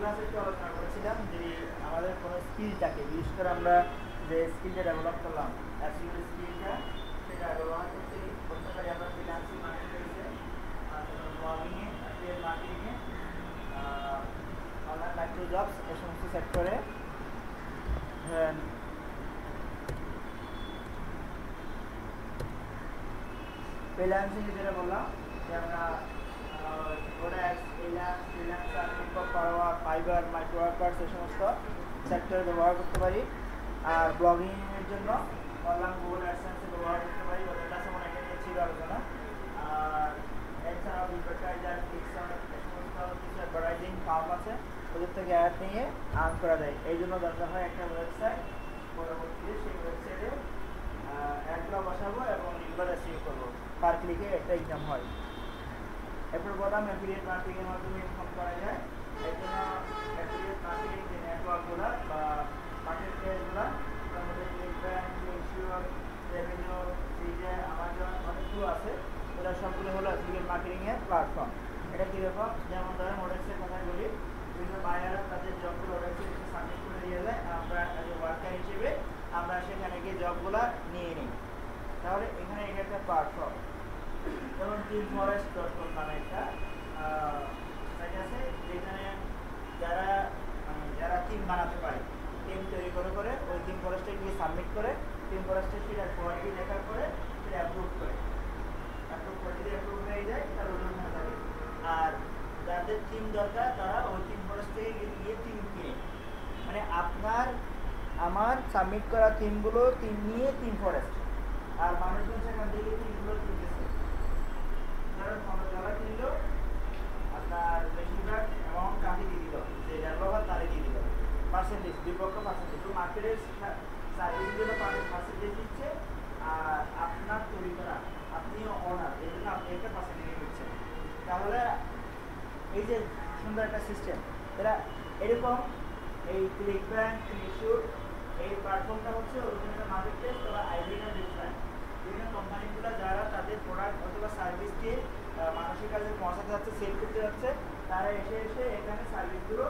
ক্লাসে আলোচনা করেছিলাম যে আমাদের কোনো স্কিলটাকে বিশেষ করে আমরা যে স্কিলটা ডেভেলপ করলাম অ্যাসিউর স্কিলটা সেটা ব্যবহার করতে করতে পারি আমরা ফ্রিল্যান্সিং মার্কেটপ্লেসে ব্লগিংয়ে অ্যাফিলিয়েট মার্কেটিংয়ে অনলাইন মাইক্রো জবস এ সমস্ত সেক্টরে ফ্রিল্যান্সিং যেটা বললাম, যে আমরা ফাইবার মাইক্রো ওয়ার্কার্স এই সমস্ত সেক্টরে ব্যবহার করতে পারি। আর ব্লগিংয়ের জন্য অনলাইন গুগল অ্যাডসেন্সে ব্যবহার করতে পারি ওদের কাছে মনে নিয়ে ছিল আলোচনা। আর এছাড়াও অ্যাডভার্টাইজার ফিক্সার এই সমস্ত কিছু অ্যাডভার্টাইজিং ফার্ম আছে, ওদের থেকে অ্যাড নিয়ে আর্ন করা যায়। এই জন্য দরকার হয় একটা ওয়েবসাইট পরবর্তীতে সেই ওয়েবসাইটে অ্যাডগুলো বসাবো এবং রিগুলার অ্যাসিভ করব। পার ক্লিকে একটা ইনকাম হয়। এরপর বললাম অ্যাফিলিয়েট মার্কেটিংয়ের মাধ্যমে ইনকাম করা যায়। সবগুলো হলো মার্কেটিংয়ের প্ল্যাটফর্ম এটা কীরকম যেমন ধরেন ওডেক্সের কথা বলি বিভিন্ন বায়াররা তাদের জবগুলো ওডেক্সে সাবমিট করে দিয়ে যায় আমরা ওয়ার্কার হিসেবে আমরা সেখানে গিয়ে জবগুলো নিয়ে নিই তাহলে এখানে এটা একটা প্ল্যাটফর্ম যেমন টিম ফরেস্ট ডট কম নামে একটা সাইট আছে যেখানে যারা মানে যারা টিম বানাতে পারে টিম তৈরি করে করে ওই টিম ফরেস্টে গিয়ে সাবমিট করে টিম ফরেস্টে সেটা কোয়ালিটি দেখার পরে সেটা অ্যাপ্রুভ করে অ্যাপ্রুভ করে যদি অ্যাপ্রুভ হয়ে যায় তাহলে ওজন হয়ে থাকে আর যাদের টিম দরকার তারা ওই টিম ফরেস্ট থেকে গিয়ে টিম কিনে মানে আপনার আমার সাবমিট করা টিমগুলো টিম নিয়ে টিম ফরেস্ট আর মানুষজন সেখান থেকে টিমগুলো কিনতেছে ধরেন পনেরো ডলার কিনলো, আপনার বেশিরভাগ অ্যামাউন্ট কাকে দিয়ে দিল? যে ডেভেলপার তারে দিয়ে দিল। পার্সেন্টেজ দুই পক্ষ পার্সেন্টেজ তো মার্কেটের সার্ভিসের জন্য পার্সেন্টেজ দিচ্ছে, আর আপনার তৈরি করা, আপনিও অনার এই জন্য আপনি একটা পার্সেন্টেজ দিচ্ছেন। তাহলে, এই যে সুন্দর একটা সিস্টেম এরা এরকম, এই ক্লিক ব্যাংক ইস্যুর এই প্ল্যাটফর্মটা হচ্ছে ওরিজিনাল মার্কেট প্লেস তবে আইডিয়া ডিফারেন্ট বিভিন্ন কোম্পানিগুলো যারা তাদের প্রোডাক্ট অথবা সার্ভিসকে মানুষের কাছে পৌঁছাতে যাচ্ছে সেল করতে যাচ্ছে, তারা এসে এসে এখানে সার্ভিসগুলো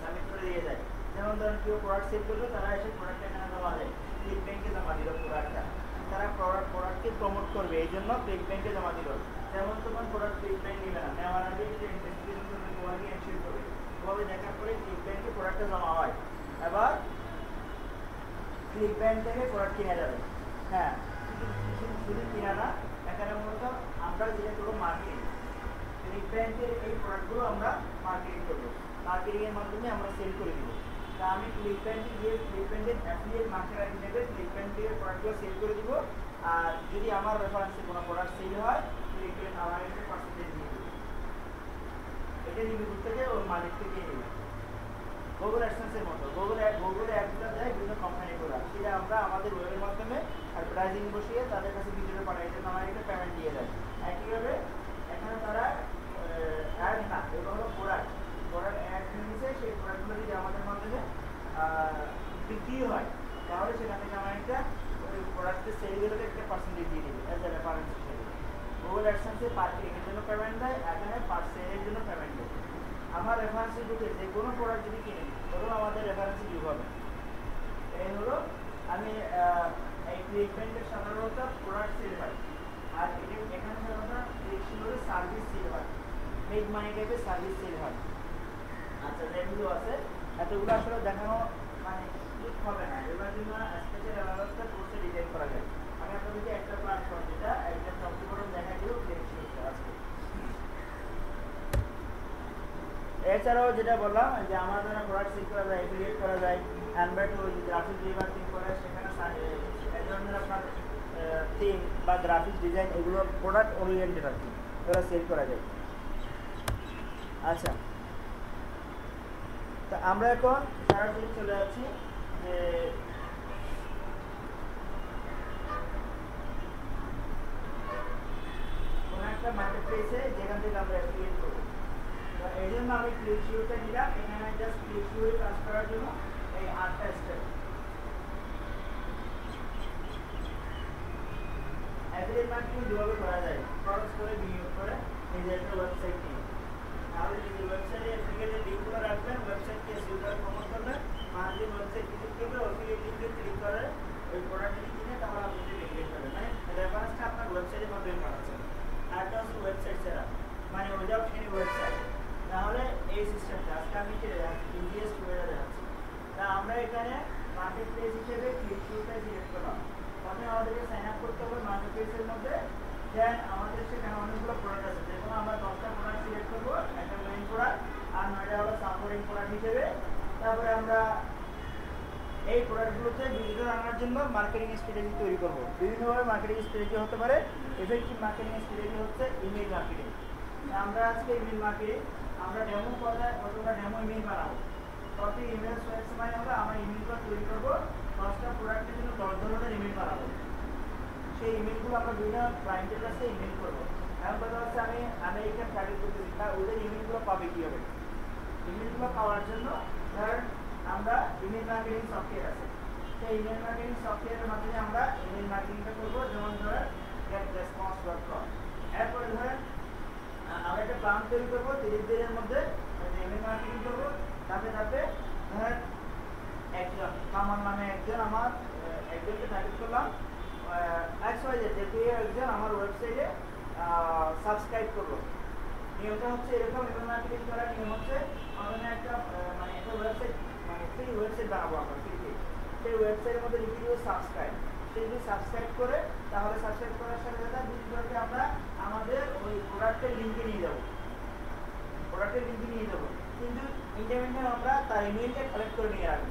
সাবমিট করে দিয়ে যায়। যেমন ধরেন কেউ প্রোডাক্ট সেল করল, তারা এসে প্রোডাক্টটা এখানে জমা দেয়। ক্লিক ব্যাংকে জমা দিল প্রোডাক্টটা তারা প্রোডাক্ট প্রোডাক্টকে প্রমোট করবে, এই জন্য ক্লিক ব্যাংকে জমা দিল। যেমন তোমার প্রোডাক্ট ক্লিক ব্যাংক নিবে না, নেওয়ার আগে একটা ইনভেস্টিগেশন করবে তোমাকে এনশিওর করবে। ওভাবে দেখার পরে ক্লিক ব্যাংকে প্রোডাক্টটা জমা হয়। এবার ব্যাংক থেকে প্রোডাক্ট কিনে যাবে। হ্যাঁ। শুধু কিনা না, এখানে মূলত আমরা যেটা করব মার্কেটিং ব্যাংকের এই প্রোডাক্টগুলো আমরা মার্কেটিং করব। মার্কেটিংয়ের মাধ্যমে আমরা সেল করে দিব। তা আমি ব্যাংকে গিয়ে ব্যাংকের অ্যাফিলিয়েট মার্কেট আইডি নেবে ব্যাংক থেকে প্রোডাক্টগুলো সেল করে দিব। আর যদি আমার রেফারেন্সে কোনো প্রোডাক্ট সেল হয় ব্যাংক আমার একটা পার্সেন্টেজ দিয়ে দেবে। এটা নিবি থেকে ওর মালিক থেকে নেবে গুগল অ্যাডসেন্সের মতো। গুগল গুগল অ্যাপটা দেয় বিভিন্ন কোম্পানিগুলো সেটা আমরা আমাদের ওয়েবের মাধ্যমে অ্যাডভার্টাইজিং বসিয়ে তাদের কাছে ভিডিও পাঠাই জন্য আমার একটা পেমেন্ট দিয়ে দেয় একইভাবে এখানে তারা অ্যাড না এগুলো হলো প্রোডাক্ট প্রোডাক্ট অ্যাড নিয়েছে সেই প্রোডাক্টগুলো যদি আমাদের মাধ্যমে বিক্রি হয় তাহলে সেখান থেকে আমার একটা ওই প্রোডাক্টের সেলগুলোকে একটা পার্সেন্টেজ দিয়ে দেবে অ্যাজ এ রেফারেন্স হিসেবে গুগল অ্যাডসেন্সে পার্কিংয়ের জন্য পেমেন্ট দেয় এখানে পার সেলের জন্য পেমেন্ট দেয় আমার রেফারেন্সে ঢুকে যে কোনো প্রোডাক্ট যদি কিনি ধরুন আমাদের রেফারেন্সে যুগ হবে এই হলো আমি এই ট্রিটমেন্টের সাধারণত প্রোডাক্ট সেল হয় আর এটা এখানে সাধারণত ফ্লেক্সিবলের সার্ভিস সেল হয় মেড মানি টাইপের সার্ভিস সেল হয় আচ্ছা যেগুলো আছে এতগুলো আসলে দেখানো মানে ঠিক হবে না। এবার জন্য স্পেশাল ব্যবস্থা কোর্সে ডিজাইন করা যায়। আমি আপনাদেরকে একটা প্ল্যাটফর্ম যেটা একটা সবচেয়ে বড় দেখা আজকে। এছাড়াও যেটা বললাম, যে আমার দ্বারা প্রোডাক্ট সেল করা যায় এফিলিয়েট করা যায় অ্যান্ড্রয়েড ওই গ্রাফিক রিমার্কিং করে, সেখানে এই ধরনের আপনার থিম বা গ্রাফিক ডিজাইন এগুলো প্রোডাক্ট ওরিয়েন্টেড আর কি সেল করা যায়। আচ্ছা। তা আমরা এখন সরাসরি চলে যাচ্ছি যে যেখান থেকে আমরা অ্যাফিলিয়েট করব। এই জন্য আমি ক্লিক শিউরটা নিলাম, এখানে জাস্ট ক্লিক শিউরে কাজ করার জন্য এই আটটা স্টেপ অ্যাফিলিয়েট মার্কেটিং যেভাবে করা যায়। খরচ করে, বিনিয়োগ করে যে একটা ওয়েবসাইট নিয়ে তাহলে নিজের ওয়েবসাইটে অ্যাফিলিয়েটের লিঙ্কগুলো রাখবেন ওয়েবসাইটকে সিউজার প্রমোট করবেন মান্থলি ওয়েবসাইট ভিজিট করবে অ্যাফিলিয়েট লিঙ্কে ক্লিক করে ওই প্রোডাক্টটি কিনে তাহলে আপনি যদি বেনিফিট পাবেন মানে রেফারেন্সটা আপনার ওয়েবসাইটের মাধ্যমে পাঠাচ্ছেন আরেকটা হচ্ছে ওয়েবসাইট ছাড়া মানে উইদাউট এনি ওয়েবসাইট তাহলে এই সিস্টেমটা আজকে আমি ইন্ডিয়াস্ট ওয়েটা দেখাচ্ছি তা আমরা এখানে মার্কেট প্লেস যে আমরা করব, একটা মেইন মার্কেটিং স্ট্র্যাটেজি হতে পারে। এফেক্টিভ মার্কেটিং স্ট্র্যাটেজি হচ্ছে ইমেল মার্কেটিং আমরা আজকে ইমেল মার্কেটিং আমরা ডেমো পর্যায়ে কতটা ডেমো ইমেল বানাবো। প্রতি ইমেল সময় আমরা আমরা ইমেলগুলো তৈরি করব। দশটা প্রোডাক্টের জন্য দশ ধরনের ইমেল বানাবো সেই ইমেলগুলো আমরা বিভিন্ন ক্লায়েন্টের কাছে ইমেল করব। এখন কথা হচ্ছে আমি আমেরিকান টার্গেট করতেছি তা ওদের ইমেলগুলো পাবে কীভাবে? ইমেলগুলো পাওয়ার জন্য ধরেন আমরা ইমেল মার্কেটিং সফটওয়্যার আছে। সেই ইমেল মার্কেটিং সফটওয়্যারের মাধ্যমে আমরা ইমেল মার্কেটিংটা করব। যেমন ধরেন গেট রেসপন্স ডট কম এরপরে ধরেন আমরা একটা প্ল্যান তৈরি করব। তিরিশ দিনের মধ্যে ইমেল মার্কেটিং করব তাতে তাতে ধরেন একজন আমার নামে একজন, আমার একজনকে টার্গেট করলাম। এক্স ওয়াই একজন আমার ওয়েবসাইটে সাবস্ক্রাইব করল। নিয়মটা হচ্ছে এরকম ইমেল মার্কেটিং করার নিয়ম হচ্ছে আমাদের একটা মানে একটা ওয়েবসাইট মানে ফ্রি ওয়েবসাইট বানাবো আমরা ফ্রিতে সেই ওয়েবসাইটের মধ্যে লিখে দিব সাবস্ক্রাইব সে যদি সাবস্ক্রাইব করে, তাহলে সাবস্ক্রাইব করার সাথে সাথে ভিডিওতে আমরা আমাদের ওই প্রোডাক্টের লিঙ্কে নিয়ে যাব। প্রোডাক্টের লিঙ্কে নিয়ে যাব। কিন্তু ইন্টারনেটে আমরা তার ইমেলটা কালেক্ট করে নিয়ে রাখব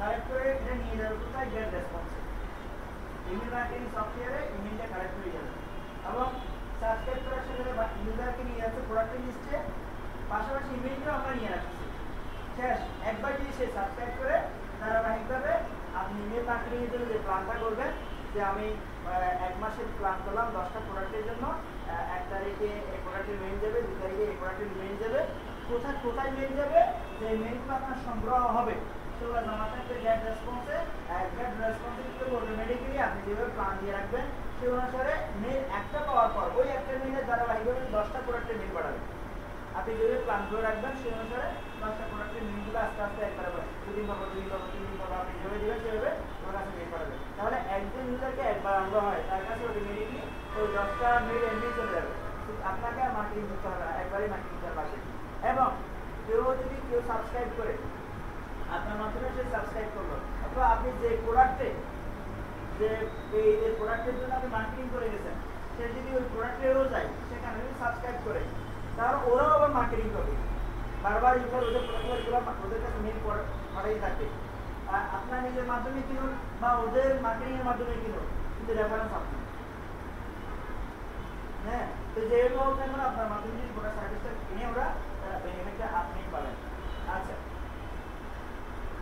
কালেক্ট করে এটা নিয়ে যাব কোথায় গেট রেসপন্সে ইমেল মার্কেটিং সফটওয়্যারে ইমেলটা কালেক্ট হয়ে যাবে এবং সাবস্ক্রাইব করার সাথে ইউজারকে নিয়ে যাচ্ছে প্রোডাক্টের লিস্টে পাশাপাশি ইমেলটাও আমরা নিয়ে রাখছি শেষ, একবার যদি সে সাবস্ক্রাইব করে, ধারাবাহিকভাবে আপনি ইমেল মার্কেটিংয়ের জন্য যে প্ল্যানটা করবেন, যে আমি এক মাসের প্ল্যান করলাম দশটা প্রোডাক্টের জন্য এক তারিখে এই প্রোডাক্টের যাবে দু তারিখে এই প্রোডাক্টের যাবে কোথায় কোথায় মেইল যাবে যে মেইলগুলো আপনার সংগ্রহ হবে সেগুলো জমা থাকবে গ্যাট রেসপন্সে গ্যাট রেসপন্সে কি করব? অটোমেটিক্যালি আপনি যেভাবে প্ল্যান দিয়ে রাখবেন, সেই অনুসারে মেইল একটা পাওয়ার পর, ওই একটা মেইলের করবেন দশটা প্রোডাক্টের মেইল পাঠাবে আপনি যেভাবে প্ল্যান করে রাখবেন, সেই অনুসারে দশটা প্রোডাক্টের মেইলগুলো আস্তে আস্তে একবারে দুদিন পর দুদিন পর তিন দিন পর আপনি যেভাবে দেবেন সেভাবে ওর কাছে মেইল পাঠাবে তাহলে একজন ইউজারকে একবার আনন্দ হয় তার কাছে অটোমেটিকলি ওই দশটা মেইল এমনি চলে যাবে আপনাকে আর মার্কেটিং করতে হবে না একবারই মার্কেটিং করা লাগবে এবং কেউ যদি কেউ সাবস্ক্রাইব করে আপনার মাধ্যমে প্রোডাক্টে আপনার নিজের মাধ্যমে বা ওদের মার্কেটিং এর মাধ্যমে কিনুন, কিন্তু রেফারেন্স হ্যাঁ তো যেহেতু আপনার মাধ্যমে যদি কিনে ওরা বেনিফিটটা আপনি পাবেন।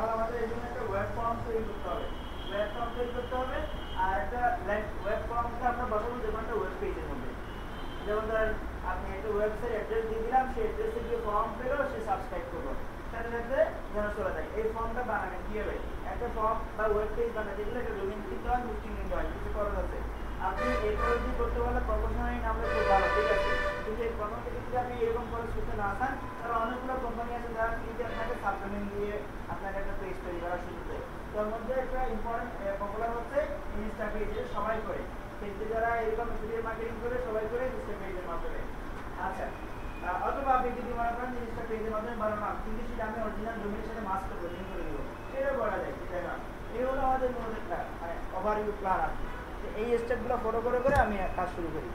তাহলে আমাদের জন্য একটা ফর্ম তৈরি করতে হবে। তৈরি করতে হবে, আর একটা আমরা বসাবো যে কোনো একটা যেমন আপনি একটা দিয়ে দিলাম, সেই গিয়ে পেল, সে করল। যেন চলে থাকে এই হবে একটা বা ওয়েব পেজ বানাতে গেলে একটা ডোমেন কিনতে হয় হয় কিছু খরচ আছে। আপনি এরপরে যদি করতে পারলে প্রফেশনালি খুব ভালো, ঠিক আছে? কিন্তু এই প্রথম যদি আপনি এরকম খরচ করতে না চান তাহলে অনেকগুলো কোম্পানি আছে যারা ফ্রিতে আপনাকে সাপ্লিমেন্ট দিয়ে আপনাকে একটা পেজ তৈরি করার সুযোগ দেয় তার মধ্যে একটা ইম্পর্টেন্ট পপুলার হচ্ছে ইনস্টা পেজ সবাই করে। কিন্তু যারা এরকম ভিডিও মার্কেটিং করে, সবাই করে ইনস্টা পেজের মাধ্যমে। আচ্ছা অথবা আপনি যদি মনে করেন জিনিসটা পেজের মাধ্যমে বানানো না কিন্তু সেটা আমি অরিজিনাল ডোমেনের সাথে মাস্ক করব লিঙ্ক করে দেবো। সেটাও করা যায় তাই না এই হলো আমাদের মূলত মানে ওভারভিউ প্ল্যান আর কি। এই স্টেপগুলো ফলো করে করে আমি কাজ শুরু করি।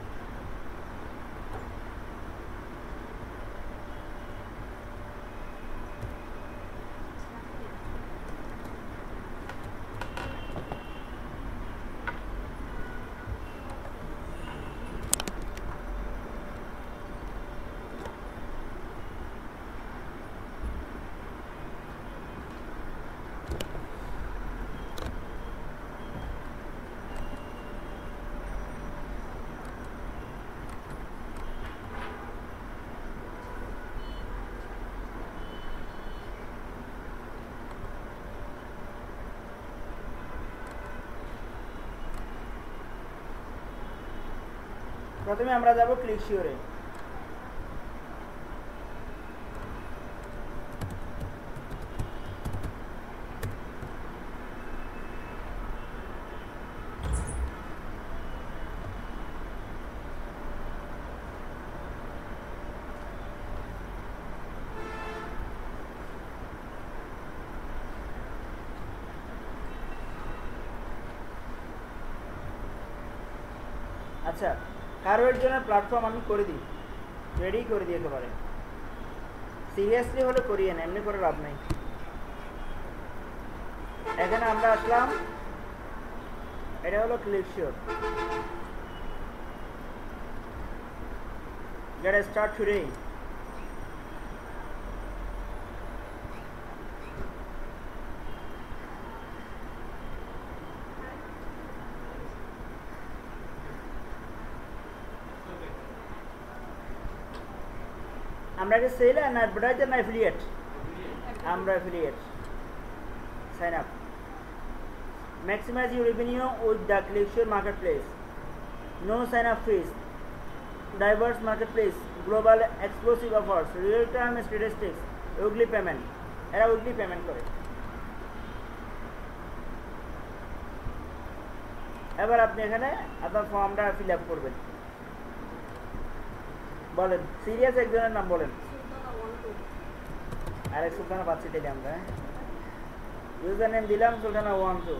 প্রথমে আমরা যাব ক্লিক শিওরে আচ্ছা কারও জন্য প্ল্যাটফর্ম আমি করে দিই। রেডি করে দিই একেবারে সিরিয়াসলি হলে করিয়ে না এমনি করে লাভ নেই। এখানে আমরা আসলাম। এটা হলো ক্লিপশিওর যেটা স্টার্ট a আমরা কি সেল না অ্যাডভার্টাইজার না অ্যাফিলিয়েট আমরা affiliate sign up maximize your revenue with the ClickShare marketplace no sign up fees diverse marketplace global explosive offers real time statistics weekly payment এরা উইকলি পেমেন্ট করে এবার আপনি এখানে আপনার ফর্মটা ফিল আপ করবেন বলেন সিরিয়াস একজনের নাম বলেন। আরেক সুলতানা পাচ্ছি তাইলে আমরা ইউজার নেম দিলাম সুলতানা ওয়ান টু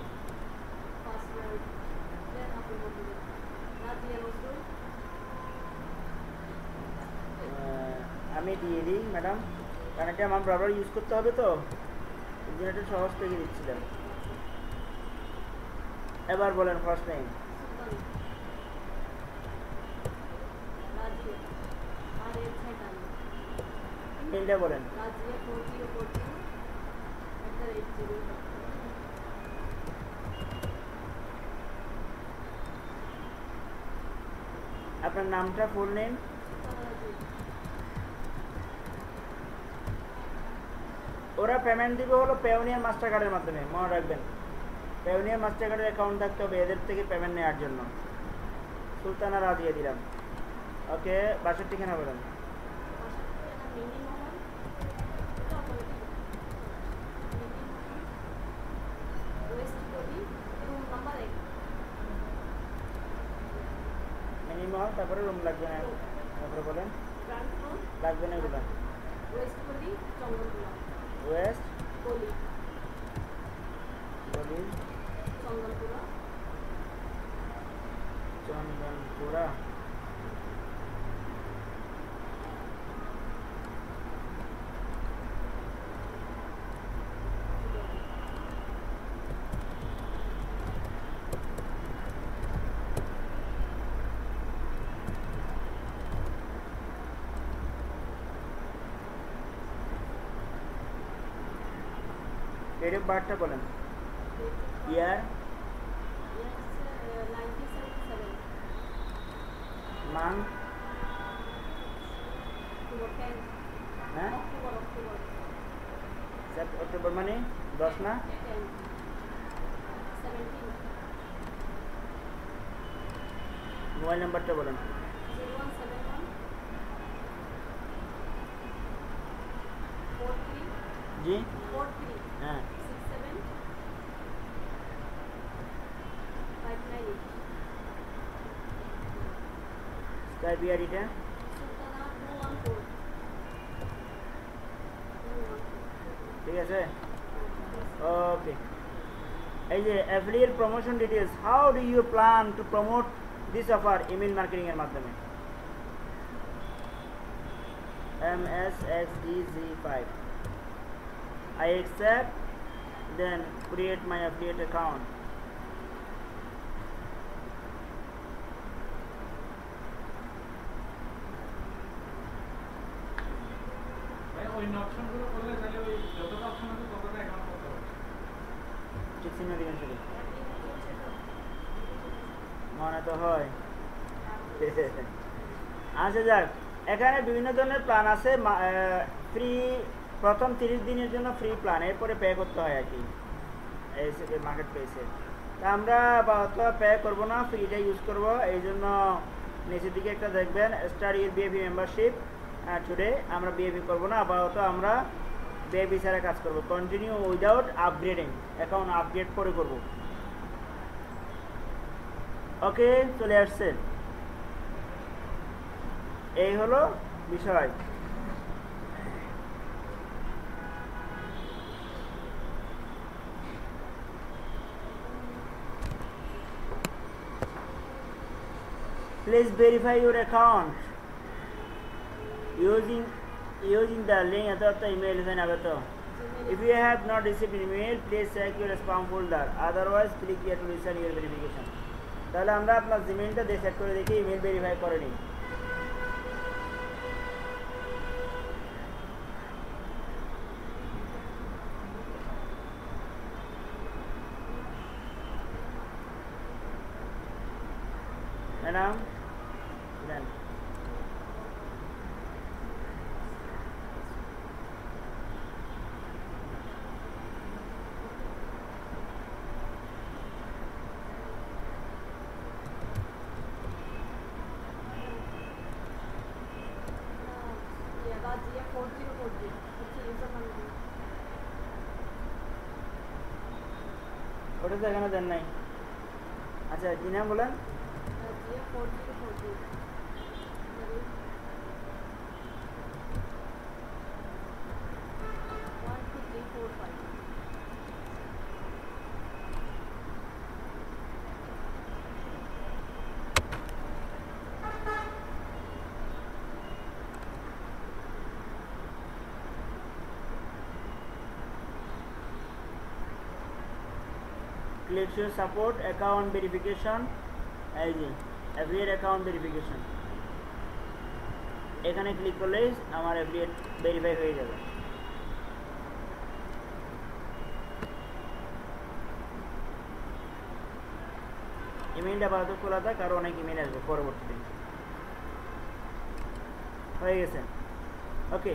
আমি দিয়ে দিই ম্যাডাম। কারণ এটা আমার বারবার ইউজ করতে হবে তো। এই জন্য এটা সহজ থেকে দিচ্ছিলাম। এবার বলেন ফার্স্ট নেম মেলটা বলেন আপনার নামটা ফুল নেম ওরা পেমেন্ট দিবে হলো পেওনিয়ার মাস্টার কার্ডের মাধ্যমে, মনে রাখবেন। পেওনিয়ার মাস্টার কার্ডের অ্যাকাউন্ট থাকতে হবে এদের থেকে পেমেন্ট নেওয়ার জন্য। সুলতানা রাজিয়ে দিলাম। ওকে বাসার ঠিকানা বলেন। মিনিমাম তারপরে রুম লাগবে না তারপরে বলেন লাগবে না এগুলো ওয়েস্ট কলি গলি চন্দনপুরা চন্দনপুরা ডেট বারটা বলেন। Year nineteen seventy seven month October ten হ্যাঁ অক্টোবর অক্টোবর সেপ্ট- অক্টোবর মানে দশ না টেন সেভেন্টিন মোবাইল নাম্বারটা বলেন zero one seven one four three G four three হ্যাঁ six seven five nine eight sky বিআরিটা Sultana two one four two one ঠিক আছে okay এই যে affiliate promotion details how do you plan to promote this offer email marketing এর মাধ্যমে M S X D G five I accept, then create my affiliate account ভাই ওই অপশনগুলো করলে তাহলে ওই যতটা অপশন আছে ততটা অ্যাকাউন্ট করতে হবে ঠিক চিহ্ন দিবেন শুধু মনে তো হয় আচ্ছা যাক। এখানে বিভিন্ন ধরনের প্ল্যান আছে ফ্রি প্রথম তিরিশ দিনের জন্য ফ্রি প্ল্যান এরপরে পে করতে হয় আর কি। মার্কেট প্লেসে তা আমরা অত পে করব না ফ্রিটা ইউজ করব। এই জন্য নিচের দিকে একটা দেখবেন start your BAP membership today আমরা বিএপি করব না, আপাতত আমরা বিএপি ছাড়া কাজ করব। Continue without upgrading account upgrade করে করব। ওকে চলে আসছে। এই হলো বিষয়। Please verify your account using using the link এত অর্থ ইমেইল এখানে আগত if you have not received email please check your spam folder otherwise click here to resend your verification তাহলে আমরা আপনার জিমেইলটা দিয়ে সেট করে দেখি ইমেইল ভেরিফাই করে নিই এখানে দেন নাই। আচ্ছা কি নাম বলেন That's yeah, 4040. That is one, two, three, four, five. Click to support account verification এই যে অ্যাফিলিয়েট অ্যাকাউন্ট ভেরিফিকেশন এখানে ক্লিক করলেই আমার অ্যাফিলিয়েট ভেরিফাই হয়ে যাবে। ইমেলটা আপাতত খোলা থাক আরও অনেক ইমেল আসবে পরবর্তীতে। হয়ে গেছে। ওকে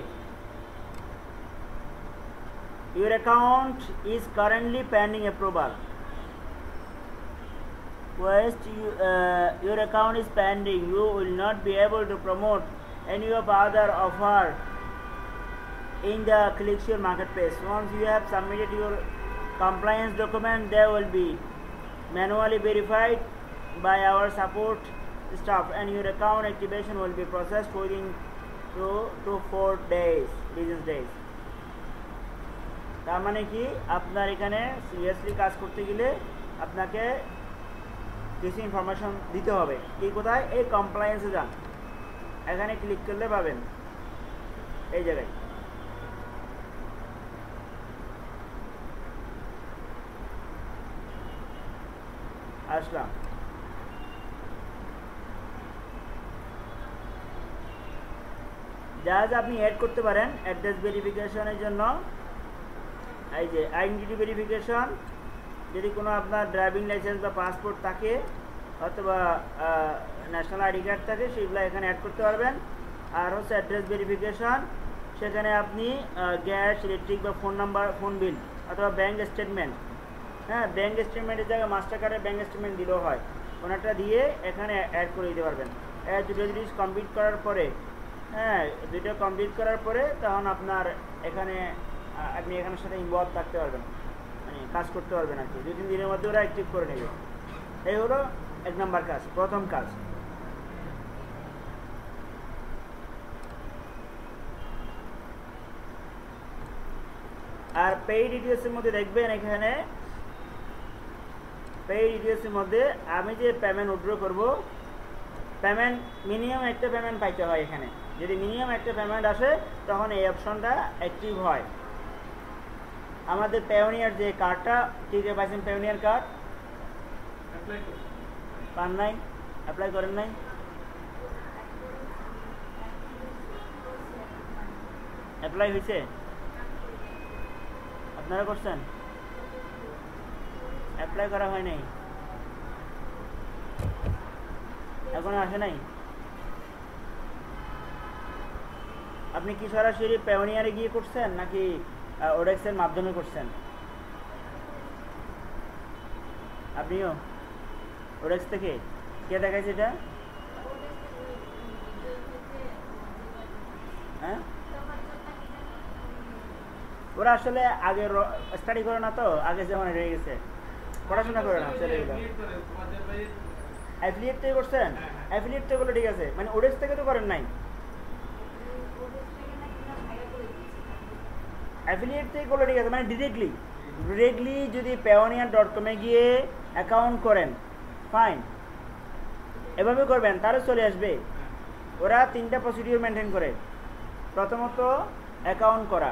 your account is currently pending approval First, you, uh, your account is pending you will not be able to promote any of other offer in the ClickSure marketplace once you have submitted your compliance document they will be manually verified by our support staff and your account activation will be processed within two to four days business days তার মানে কি আপনার এখানে seriously কাজ করতে গেলে আপনাকে কিছু ইনফরমেশন দিতে হবে। কি কোথায়? এই কমপ্লায়েন্সে যান। এখানে ক্লিক করলে পাবেন। এই জায়গায়। আসলাম। যা যা আপনি অ্যাড করতে পারেন অ্যাড্রেস ভেরিফিকেশনের জন্য। এই যে আইডেন্টিটি ভেরিফিকেশন যদি কোনো আপনার ড্রাইভিং লাইসেন্স বা পাসপোর্ট থাকে, অথবা ন্যাশনাল আইডি কার্ড থাকে, সেগুলো এখানে অ্যাড করতে পারবেন। আর হচ্ছে অ্যাড্রেস ভেরিফিকেশন সেখানে আপনি গ্যাস ইলেকট্রিক বা ফোন নাম্বার ফোন বিল অথবা ব্যাঙ্ক স্টেটমেন্ট হ্যাঁ ব্যাঙ্ক স্টেটমেন্টের জায়গায় মাস্টার কার্ডের ব্যাঙ্ক স্টেটমেন্ট দিলেও হয়। ওনারটা দিয়ে এখানে অ্যাড করে দিতে পারবেন। দুটো জিনিস কমপ্লিট করার পরে হ্যাঁ দুটো কমপ্লিট করার পরে তখন আপনার এখানে আপনি এখানের সাথে ইনভলভ থাকতে পারবেন। কাজ করতে পারবেন আর কি দুই তিন দিনের মধ্যে ওরা অ্যাক্টিভ করে নেবে। এই হলো এক নম্বর কাজ, প্রথম কাজ। আর পেইড ডিটেলসের মধ্যে দেখবেন এখানে পেইড ডিটেলসের মধ্যে আমি যে পেমেন্ট উইথড্র করব পেমেন্ট মিনিমাম একটা পেমেন্ট পাইতে হয় এখানে। যদি মিনিমাম একটা পেমেন্ট আসে, তখন এই অপশনটা অ্যাক্টিভ হয়। আমাদের পেওনিয়ার যে কার্ডটা আছে পাইছেন পেওনিয়ার কার্ড পান নাই? অ্যাপ্লাই করেন নাই? অ্যাপ্লাই হয়েছে আপনারা করছেন? অ্যাপ্লাই করা হয় নাই? এখনও আসে নাই? আপনি কি সরাসরি পেওনিয়ারে গিয়ে করছেন নাকি ওডেক্সের মাধ্যমে করছেন। আপনিও? ওডেক্স থেকে? কে দেখাইছে এটা? হ্যাঁ? ওরা আসলে আগে স্টাডি করে না তো আগে যেমন রয়ে গেছে। পড়াশোনা করে না অ্যাফিলিয়েট থেকে করছেন? হ্যাঁ। অ্যাফিলিয়েট হ্যাঁ, হ্যাঁ। থেকে ঠিক আছে। মানে ওডেক্স থেকে তো করেন নাই। অ্যাফিলিয়েট থেকে করলে ঠিক আছে মানে ডিরেক্টলি ডিরেক্টলি যদি পেওনিয়ার ডট কমে গিয়ে অ্যাকাউন্ট করেন ফাইন এভাবে করবেন, তাহলে চলে আসবে। ওরা তিনটা প্রসিডিওর মেনটেন করে। প্রথমত অ্যাকাউন্ট করা,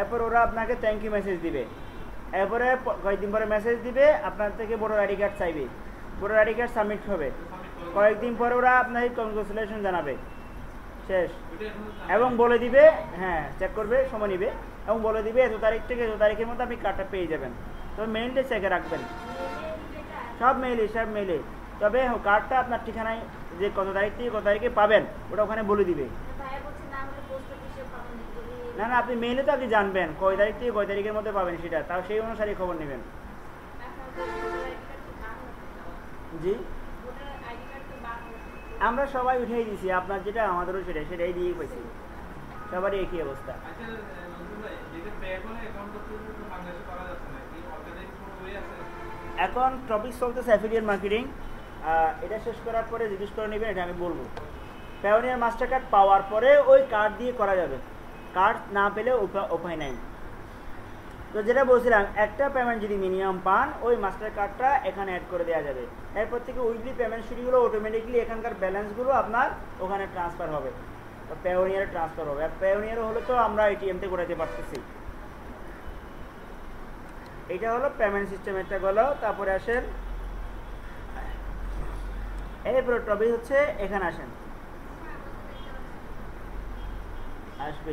এরপর ওরা আপনাকে থ্যাংক ইউ মেসেজ দিবে। এরপরে কয়েকদিন পরে মেসেজ দিবে, আপনার থেকে ভোটার আইডি কার্ড চাইবে। ভোটার আইডি কার্ড সাবমিট হবে। কয়েকদিন পরে ওরা আপনাকে কনগ্রেচুলেশন জানাবে। শেষ। এবং বলে দিবে হ্যাঁ চেক করবে, সময় নিবে। এবং বলে দিবে এত তারিখ থেকে এত তারিখের মধ্যে আপনি কার্ডটা পেয়ে যাবেন। তবে মেইলটা চেকে রাখবেন। সব মেইলে সব মেইলে তবে কার্ডটা আপনার ঠিকানায় যে কত তারিখ থেকে কত তারিখে পাবেন, ওটা ওখানে বলে দিবে। না না, আপনি মেইলে তো আপনি জানবেন, কয় তারিখ থেকে কয় তারিখের মধ্যে পাবেন সেটা, তাও সেই অনুসারে খবর নেবেন। জি? আমরা সবাই উঠেই দিছি আপনার যেটা আমাদেরও সেটা সেটাই দিয়ে পাইছি সবারই একই অবস্থা। এখন টপিক চলতেছে অ্যাফিলিয়েট মার্কেটিং এটা শেষ করার পরে জিজ্ঞেস করে নেবেন এটা আমি বলব। প্যাওনিয়ার মাস্টার কার্ড পাওয়ার পরে ওই কার্ড দিয়ে করা যাবে। কার্ড না পেলে উপা- উপায় নাই। তো যেটা বলছিলাম, একটা পেমেন্ট যদি মিনিমাম পান, ওই মাস্টার কার্ডটা এখানে অ্যাড করে দেওয়া যাবে। এরপর থেকে উইকলি পেমেন্ট শুরুগুলো অটোমেটিকলি এখানকার ব্যালেন্সগুলো আপনার ওখানে ট্রান্সফার হবে। পেওনিয়ারে ট্রান্সফার হবে। আর পেওনিয়ারে হলে তো আমরা এটিএমতে করাইতে পারতেছি। এটা হলো পেমেন্ট সিস্টেম এটা গেল, তারপরে আসেন। এরপরে টপিক হচ্ছে এখানে আসেন। আসবে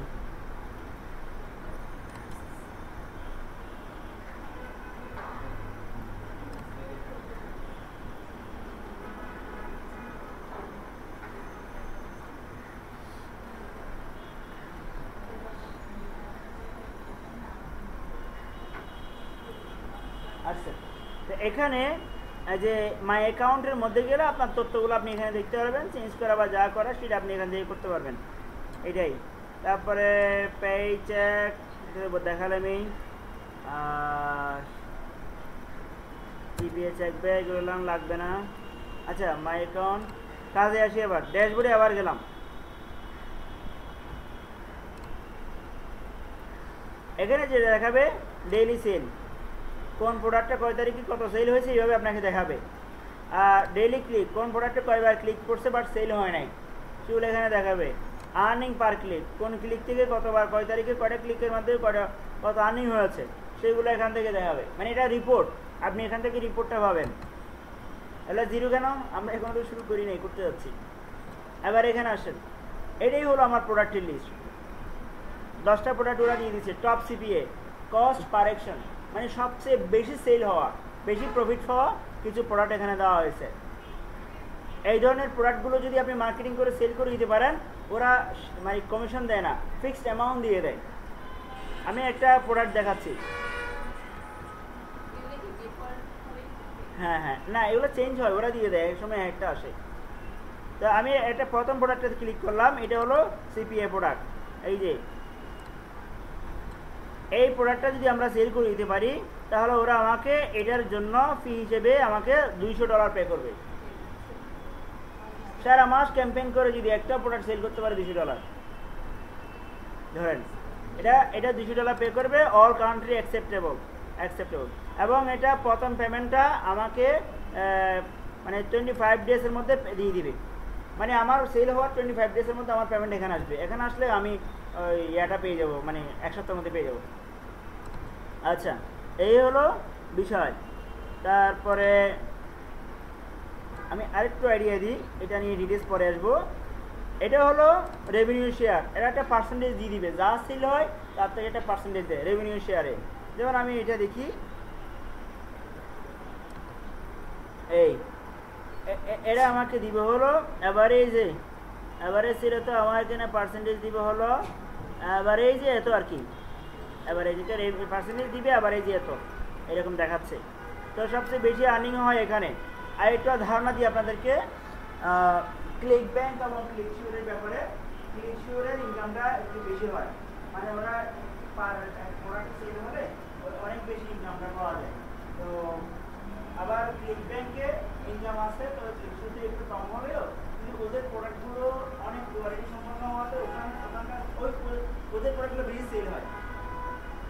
আচ্ছা তো এখানে যে মাই অ্যাকাউন্টের মধ্যে গেলে আপনার তথ্যগুলো আপনি এখানে দেখতে পারবেন চেঞ্জ করা বা যা করা সেটা আপনি এখান থেকে করতে পারবেন। এটাই। তারপরে পে চেক দেখালামই আর জিপিএ চেক ব্যাগ এগুলো লাগবে না। আচ্ছা মাই অ্যাকাউন্ট কাজে আসি আবার ড্যাশবোর্ডে আবার গেলাম। এখানে যেটা দেখাবে ডেইলি সেল কোন প্রোডাক্টটা কয় তারিখে কত সেল হয়েছে এইভাবে আপনাকে দেখাবে। আর ডেইলি ক্লিক কোন প্রোডাক্টে কয়বার ক্লিক করছে বাট সেল হয় নাই সেগুলো এখানে দেখাবে। আর্নিং পার ক্লিক কোন ক্লিক থেকে কতবার, কয় তারিখে কয়টা ক্লিকের মাধ্যমে কয়টা, কত আর্নিং হয়েছে, সেগুলো এখান থেকে দেখাবে। মানে এটা রিপোর্ট আপনি এখান থেকে রিপোর্টটা পাবেন। তাহলে জিরো কেন? আমরা এখন তো শুরু করি নাই, করতে যাচ্ছি। এবার এখানে আসেন। এটাই হলো আমার প্রোডাক্টের লিস্ট দশটা প্রোডাক্ট ওরা দিয়ে দিচ্ছে top CPA cost per action মানে সবচেয়ে বেশি সেল হওয়া, বেশি প্রফিট হওয়া কিছু প্রোডাক্ট এখানে দেওয়া হয়েছে। এই ধরনের প্রোডাক্টগুলো যদি আপনি মার্কেটিং করে সেল করে দিতে পারেন, ওরা মানে কমিশন দেয় না ফিক্সড অ্যামাউন্ট দিয়ে দেয়। আমি একটা প্রোডাক্ট দেখাচ্ছি। হ্যাঁ হ্যাঁ না, এগুলো চেঞ্জ হয়, ওরা দিয়ে দেয় এক সময় একটা আসে। তো আমি একটা প্রথম প্রোডাক্টে ক্লিক করলাম, এটা হলো সিপিএ প্রোডাক্ট এই যে এই প্রোডাক্টটা যদি আমরা সেল করে দিতে পারি, তাহলে ওরা আমাকে এটার জন্য ফি হিসেবে আমাকে দুইশো ডলার পে করবে। সারা মাস ক্যাম্পেইন করে যদি একটা প্রোডাক্ট সেল করতে পারে দুশো ডলার ধরেন, এটা এটা দুশো ডলার পে করবে অল কান্ট্রি অ্যাকসেপ্টেবল অ্যাকসেপ্টেবল এবং এটা প্রথম পেমেন্টটা আমাকে মানে টোয়েন্টি ফাইভ ডেজের মধ্যে দিয়ে দিবে। মানে আমার সেল হওয়ার টোয়েন্টি ফাইভ ডেজের মধ্যে আমার পেমেন্ট এখানে আসবে। এখানে আসলে আমি ওই ইয়াটা পেয়ে যাব মানে এক সপ্তাহের মধ্যে পেয়ে যাব। আচ্ছা এই হলো বিষয়। তারপরে আমি আরেকটু আইডিয়া দিই, এটা নিয়ে ডিটেলস পরে আসব। এটা হলো রেভিনিউ শেয়ার এটা একটা পার্সেন্টেজ দিয়ে দিবে, যা সেল হয় তার থেকে একটা পার্সেন্টেজ দেয় রেভিনিউ শেয়ারে যেমন আমি এটা দেখি, এই, এ- এ- আমাকে দিবে হলো অ্যাভারেজে অ্যাভারেজ ছিল তো আমার এখানে পার্সেন্টেজ দিবে হলো অ্যাভারেজে এত আর কি। অ্যাভারেজ এটা পার্সেন্টেজ দিবে অ্যাভারেজে এত। এরকম দেখাচ্ছে। তো সবচেয়ে বেশি আর্নিং হয় এখানে। আর একটু ধারণা দিই আপনাদেরকে ক্লিক ব্যাংক এবং ক্লিক শিওরের ব্যাপারে। ক্লিক শিওরের ইনকামটা একটু বেশি হয়। মানে ওরা পার প্রোডাক্ট সেল হলে অনেক বেশি ইনকামটা পাওয়া যায়। তো আবার ক্লিক ব্যাংকে ইনকাম আছে তো শুধু একটু কম হলেও কিন্তু ওদের প্রোডাক্টগুলো অনেক কোয়ালিটি সম্পন্ন হওয়াতে ওখানে ওখানকার ওই ও- ওদের প্রোডাক্টগুলো বেশি সেল হয়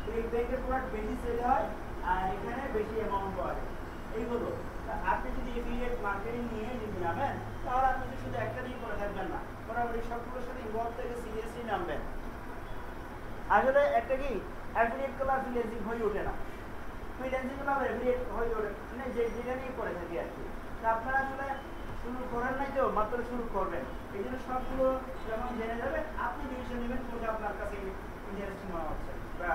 ক্লিক ব্যাংকের প্রোডাক্ট বেশি সেল হয় আর এখানে বেশি অ্যামাউন্ট পাওয়া যায় এই হলো তা আপনি যদি এফিলিয়েট মার্কেটিং নিয়ে যদি নামেন তাহলে আপনি তো শুধু একটা দিয়ে করে থাকবেন না মোটামুটি সবগুলোর সাথে ইনভলভ থেকে সিরিয়াসলি নামবেন আসলে একটা কি অ্যাফিলিয়েট করলে ফ্রিল্যান্সিং হয়ে ওঠে না ফ্রিল্যান্সিং করলে আবার অ্যাফিলিয়েট হয়ে ওঠে মানে যে যেটা নিয়ে করে থাকি আর কি তা আপনারা আসলে মাত্র শুরু করবেন। এই জন্য সবগুলো যখন জেনে যাবেন, আপনি ডিসিশন নেবেন কোনটা আপনার কাছে ইন্টারেস্টিং মনে হচ্ছে। বা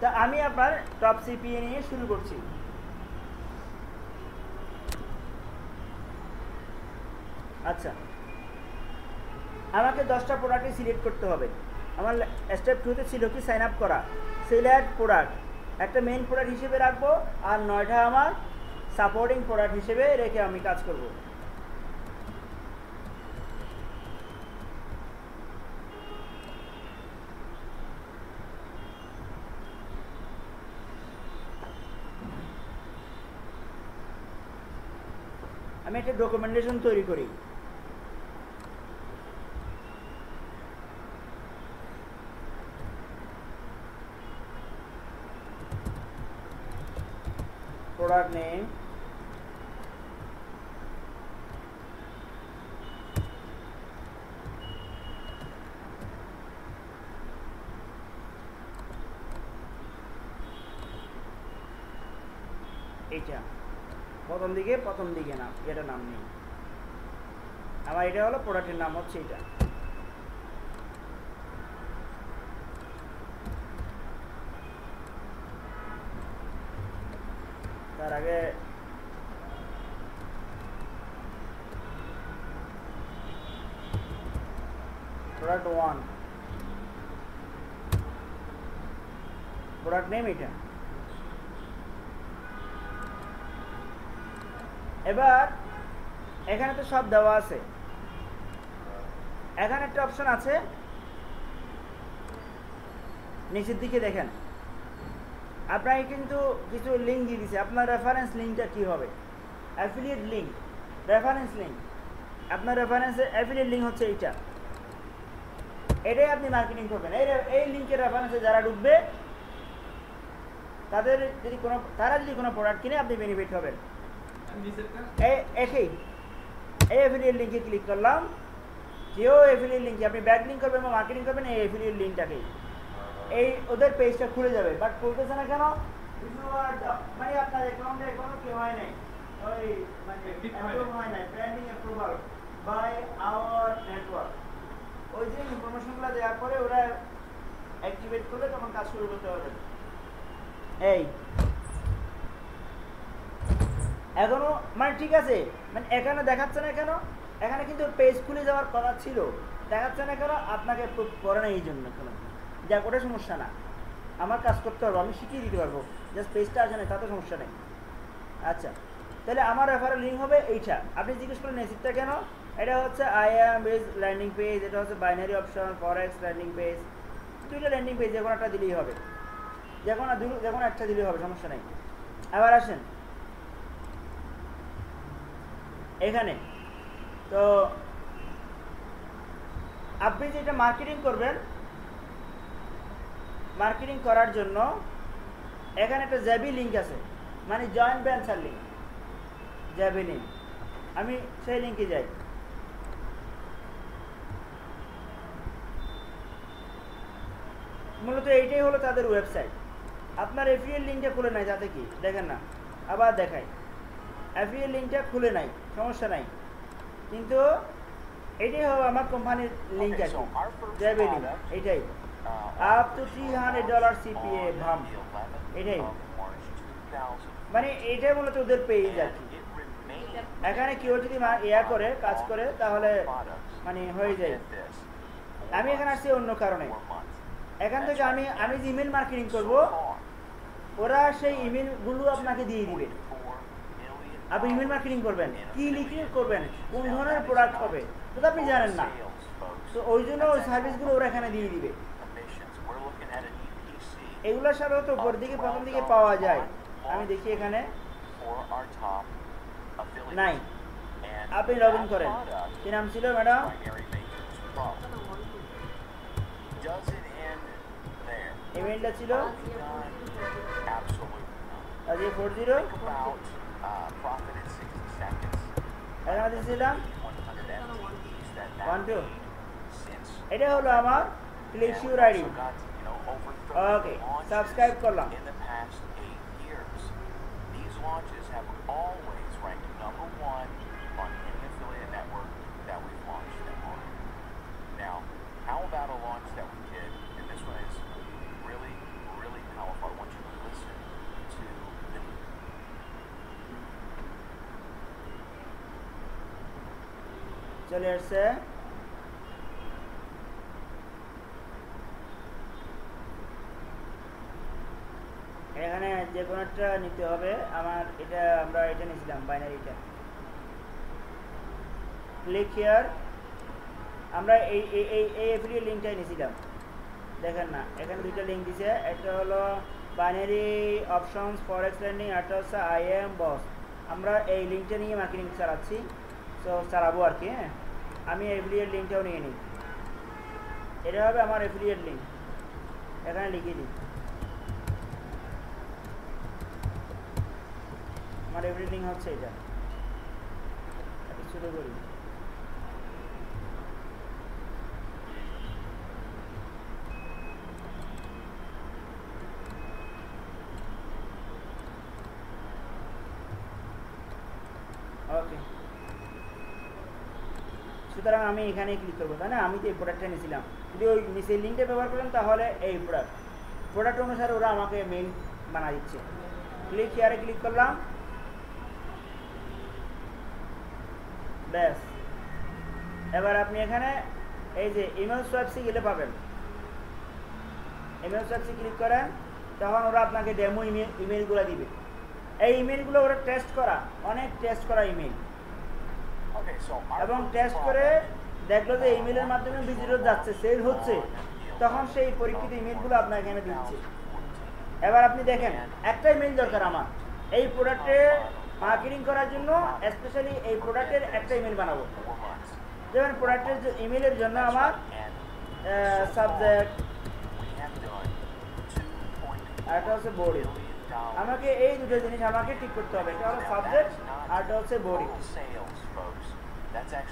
তা। আমি আপনার টপ সিপিএ নিয়ে শুরু করছি। আচ্ছা। আমাকে দশটা প্রোডাক্টই সিলেক্ট করতে হবে। আমার স্টেপ টুতে ছিল কি? সাইন আপ করা। সিলেক্ট প্রোডাক্ট একটা মেইন প্রোডাক্ট হিসেবে রাখব আর নয়টা আমার সাপোর্টিং প্রোডাক্ট হিসেবে রেখে আমি কাজ করব। আমি একটা ডকুমেন্টেশন তৈরি করি। Product name. এইটা। প্রথম দিকে প্রথম দিকে নাম, এটা নাম নেই। আমার এটা হলো প্রোডাক্টের নাম হচ্ছে এটা তার আগে প্রোডাক্ট ওয়ান প্রোডাক্ট নেম এটা এবার এখানে সব দেওয়া আছে। এখানে একটা অপশন আছে। নিচের দিকে দেখেন। আপনাকে কিন্তু কিছু লিঙ্ক দিয়ে দিছে। আপনার রেফারেন্স লিঙ্কটা কী হবে? অ্যাফিলিয়েট লিঙ্ক রেফারেন্স লিঙ্ক আপনার রেফারেন্সের অ্যাফিলিয়েট লিঙ্ক হচ্ছে এইটা। এটাই আপনি মার্কেটিং করবেন। এই এই লিঙ্কের রেফারেন্সে যারা ঢুকবে তাদের যদি কোনো তারা যদি কোনো প্রোডাক্ট কিনে আপনি বেনিফিট হবেন। এই একই। এই অ্যাফিলিয়েট লিঙ্কে ক্লিক করলাম। কেউ অ্যাফিলিয়েট লিঙ্কে আপনি ব্যাক লিঙ্ক করবেন বা মার্কেটিং করবেন এই অ্যাফিলিয়েট লিঙ্কটাকেই এই ওদের পেজটা খুলে যাবে। বাট খুলতেছে না কেন? মানে আপনার অ্যাকাউন্টে এখনও কি হয় নাই। ওই মানে হয় নাই। Branding approval by our network ওই যে ইনফরমেশনগুলো দেওয়ার পরে ওরা অ্যাক্টিভেট করলে তখন কাজ শুরু করতে হবে এই এখনও মানে ঠিক আছে মানে এখানে দেখাচ্ছে না কেন? এখানে কিন্তু পেজ খুলে যাওয়ার কথা ছিল। দেখাচ্ছে না কেন? আপনাকে করে না এই জন্য কোনো যাক, ওটা সমস্যা না। আমার কাজ করতে পারব আমি শিখিয়ে দিতে পারব। জাস্ট পেজটা আসে না তাতে সমস্যা নেই। আচ্ছা তাহলে আমার রেফারেল লিঙ্ক হবে এইটা। আপনি জিজ্ঞেস করেন এসিডটা কেন? এটা হচ্ছে I M base landing page এটা হচ্ছে binary option forex landing page দুইটা ল্যান্ডিং পেজ যে কোনো একটা দিলেই হবে। যে কোনো যে কোনো একটা দিলেই হবে, সমস্যা নেই। আবার আসেন। এখানে। তো আপনি যেটা মার্কেটিং করবেন মার্কেটিং করার জন্য এখানে একটা জ্যাবি লিঙ্ক আছে মানে joint venture link JV link আমি সেই লিঙ্কে যাই। মূলত এইটাই হলো তাদের ওয়েবসাইট আপনার এফিএল লিঙ্কটা খুলে নাই যাতে কি? দেখেন না। আবার দেখাই। এফিএল লিঙ্কটা খুলে নাই। সমস্যা নাই। কিন্তু এটাই হলো আমার কোম্পানির লিঙ্ক আছে। Link uh, up to three hundred dollar CPA ভাম এটাই। of March 2000. মানে এটাই মূলত ওদের পেজ আর কি এখানে কেউ যদি ইয়া করে কাজ করে তাহলে মানে হয়ে যায়। আমি এখানে আসছি অন্য কারণে। এখান থেকে আমি আমি যে ইমেল মার্কেটিং করব ওরা সেই ইমেলগুলো আপনাকে দিয়ে দিবে। $44 million আপনি ইমেল মার্কেটিং করবেন কি লিখে করবেন কোন ধরনের প্রোডাক্ট হবে তো আপনি জানেন না তো ওই জন্য ওই সার্ভিসগুলো ওরা এখানে দিয়ে দিবে এগুলো সাধারণত উপর দিকে প্রথম দিকে পাওয়া যায় আমি দেখি এখানে. নাই আপনি লগ ইন করেন কি নাম ছিল ম্যাডাম? ইমেলটা ছিল. আজকে four zero profit in 60 seconds. এখানে দিয়েছিলাম 100 FTEs that that One, two. made since এটা হলো আমার Clicksure And ID we've also got, you know, over 30 Okay, launches subscribe করলাম। In the past eight years, these launches have always চলে আসছে। এখানে যে কোনো একটা নিতে হবে। আমার এটা আমরা এটা নিয়েছিলাম বাইনারিটা ক্লিক হিয়ার আমরা এই এই এই এফিলিয়েট লিঙ্কটাই নিয়েছিলাম। দেখেন না, এখানে দুইটা লিঙ্ক দিছে। একটা হলো বাইনারি অপশনস ফরেক্স ল্যান্ডিং একটা হচ্ছে আই এম বস আমরা এই লিঙ্কটা নিয়ে মার্কেটিং চালাচ্ছি। তো চালাবো আর কি হ্যাঁ? আমি এফিলিয়েট লিঙ্কটাও নিয়ে নিই। এটা হবে আমার এফিলিয়েট লিঙ্ক এখানে লিখিয়ে দিই। আমার এফিলিয়েট লিঙ্ক হচ্ছে এটা। শুরু করি ওকে সুতরাং আমি এখানে ক্লিক করব, তাই না? আমি তো এই প্রোডাক্টটা নিয়েছিলাম যদি ওই নিচের লিঙ্কটা ব্যবহার করলাম তাহলে এই প্রোডাক্ট প্রোডাক্ট অনুসারে ওরা আমাকে মেইল বানা দিচ্ছে। ক্লিক হেয়ারে ক্লিক করলাম। ব্যাস। এবার আপনি এখানে এই যে ইমেল সোয়াপসি গেলে পাবেন। ইমেল সোয়াপসি ক্লিক করেন, তখন ওরা আপনাকে ডেমো ইমেল ইমেলগুলো দিবে। এই ইমেলগুলো ওরা টেস্ট করা, অনেক টেস্ট করা ইমেল এবং টেস্ট করে দেখল যে ইমেলের মাধ্যমে ভিজিটর যাচ্ছে সেল হচ্ছে। তখন সেই পরীক্ষিত ইমেলগুলো আপনার এখানে দিচ্ছে। এবার আপনি দেখেন একটা ইমেল দরকার আমার। এই প্রোডাক্টে মার্কেটিং করার জন্য স্পেশালি এই প্রোডাক্টের একটা ইমেল বানাবো। যেমন প্রোডাক্টের ইমেলের জন্য আমার সাবজেক্ট we have done $2.4 আর একটা হচ্ছে বোর্ডিং আমাকে এই দুটো জিনিস আমাকে ঠিক করতে হবে। একটা হলো সাবজেক্ট আর একটা হচ্ছে বোর্ডিং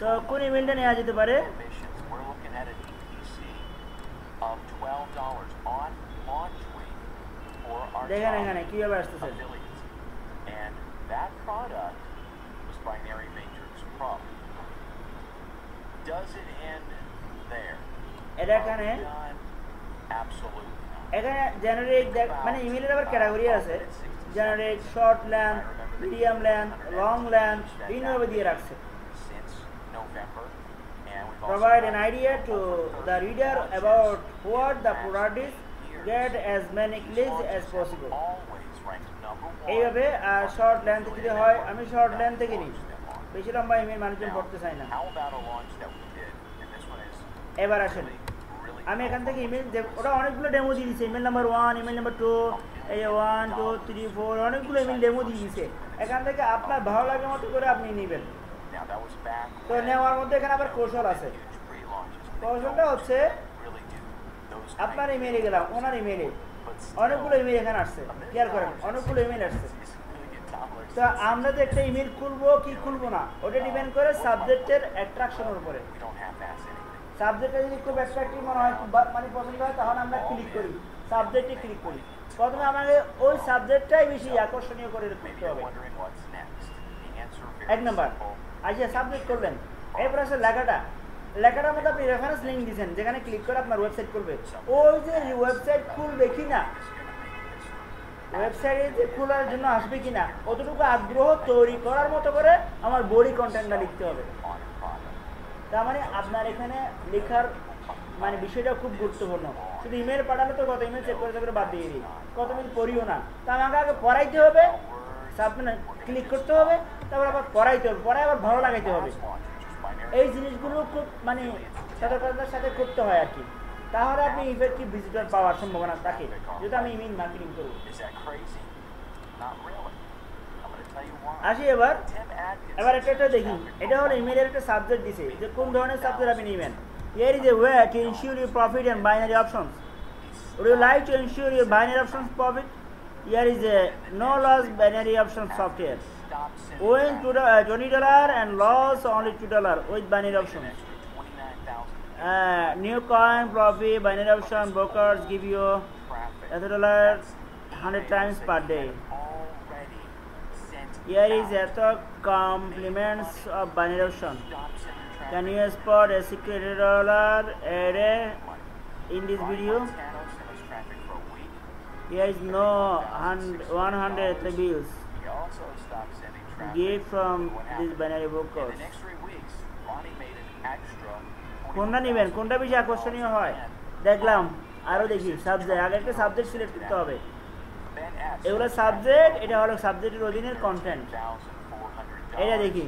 তো কোন ইমেলটা নেওয়া যেতে পারে commissions. We're looking at an EPC of $12 on launch week for our দেখেন এখানে কীভাবে আসতেছে affiliates. And that product was Binary Matrix Pro. Does it end there? এটা এখানে. এখানে জেনারেট মানে ইমেলের আবার ক্যাটাগরি আছে generate short length medium length long length বিভিন্নভাবে দিয়ে রাখছে provide an idea to the reader about what the product is. get as many clicks as possible. এইভাবে শর্ট ল্যান্থ যদি হয় আমি শর্ট ল্যান্থ থেকে নিই বেশি লম্বা ইমেল মানুষজন পড়তে চায় না। এবার আসেন। আমি এখান থেকে ইমেল ওরা অনেকগুলো ডেমো দিয়ে দিচ্ছে email number one email number two এই ওয়ান টু থ্রি ফোর অনেকগুলো ইমেল ডেমো দিয়ে দিচ্ছে এখান থেকে আপনার ভালো লাগে মতো করে আপনি নেবেন। তো নেওয়ার মধ্যে এখানে আবার কৌশল আছে কৌশলটা হচ্ছে, আপনার. ইমেলে গেলাম, ওনার ইমেলে অনেকগুলো ইমেল এখানে আসছে, খেয়াল করেন, অনেকগুলো ইমেল আসছে. তো আমরা যে একটা ইমেল খুলবো, কি খুলবো না, ওটা ডিপেন্ড করে সাবজেক্টের অ্যাট্রাকশনের উপরে. সাবজেক্টটা যদি খুব অ্যাট্রাক্টিভ মনে হয়, খুব মানে পছন্দ হয় তখন আমরা ক্লিক করি সাবজেক্টে ক্লিক করি প্রথমে আমাকে ওই সাবজেক্টটাই বেশি আকর্ষণীয় করে করতে হবে এক নম্বর আচ্ছা সাবজেক্ট করবেন। এরপর আছে লেখাটা, লেখাটার মধ্যে আপনি রেফারেন্স লিঙ্ক দিয়েছেন যেখানে ক্লিক করে আপনার ওয়েবসাইট খুলবে। ওই যে ওয়েবসাইট খুলবে কি না ওয়েবসাইটে যে খোলার জন্য আসবে কিনা? অতটুকু আগ্রহ তৈরি করার মতো করে আমার বডি কন্টেন্টটা লিখতে হবে. তার মানে আপনার এখানে লেখার মানে বিষয়টা খুব গুরুত্বপূর্ণ। শুধু ইমেল পাঠালে তো কত ইমেল চেক করে করে বাদ দিয়ে দিই। কত ইমেল পড়িও না। তা আমাকে আগে পড়াইতে হবে। সাবমেনু ক্লিক করতে হবে। তারপর আবার পড়াইতে হবে, পড়ায় আবার ভালো লাগাইতে হবে। binary এই জিনিসগুলো খুব মানে সতর্কতার সাথে করতে হয় আর কি। তাহলে আপনি ইফেক্টিভ ভিজিটর পাওয়ার সম্ভাবনা থাকে। যেহেতু আমি ইমেল মার্কেটিং করব। to. আসি এবার। এবার একটা একটা দেখি। এটা হলো ইমেলের একটা সাবজেক্ট দিছে, যে কোন ধরনের সাবজেক্ট আপনি নেবেন। Here is a way to ensure your profit and binary options Would you like to ensure your binary options profit? Here is a no loss binary options software. Owing to the $20 and loss only $2 with binary option. Uh, new coin profit binary option brokers give you $100 100 times per day. Here is a complements of binary option. Can you export a secret dollar array in this video? Here is no 100 bills. Get from this binary an extra কোনটা নেবেন কোনটা বেশি আকর্ষণীয় হয় দেখলাম আরও দেখি subject আগে একটা সাবজেক্ট সিলেক্ট করতে হবে এগুলো সাবজেক্ট এটা হলো সাবজেক্টের অধীনের কন্টেন্ট $1,400. এটা দেখি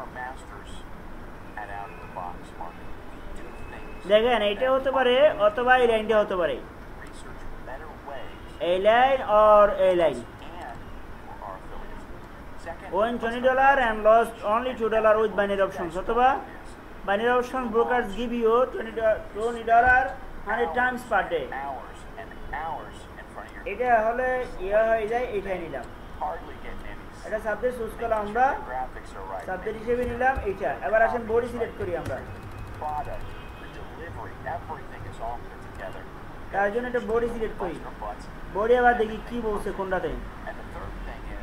are masters at out of the box marketing. We do things. দেখেন এইটা হতে পারে অথবা এই লাইনটা হতে পারে let's twenty talk dollar and lost only two dollar with binary options অথবা twenty dollar hundred times per day hours and hours in front এটা হলে ইয়ে হয়ে যায় এটাই নিলাম এটা সাবজেক্ট চুজ করলাম আমরা. সাবজেক্ট হিসেবে নিলাম এইটা এবার আসেন বডি সিলেক্ট করি আমরা. তার জন্য একটা বডি সিলেক্ট করি. বডি আবার দেখি কি বলছে কোনটাতে thing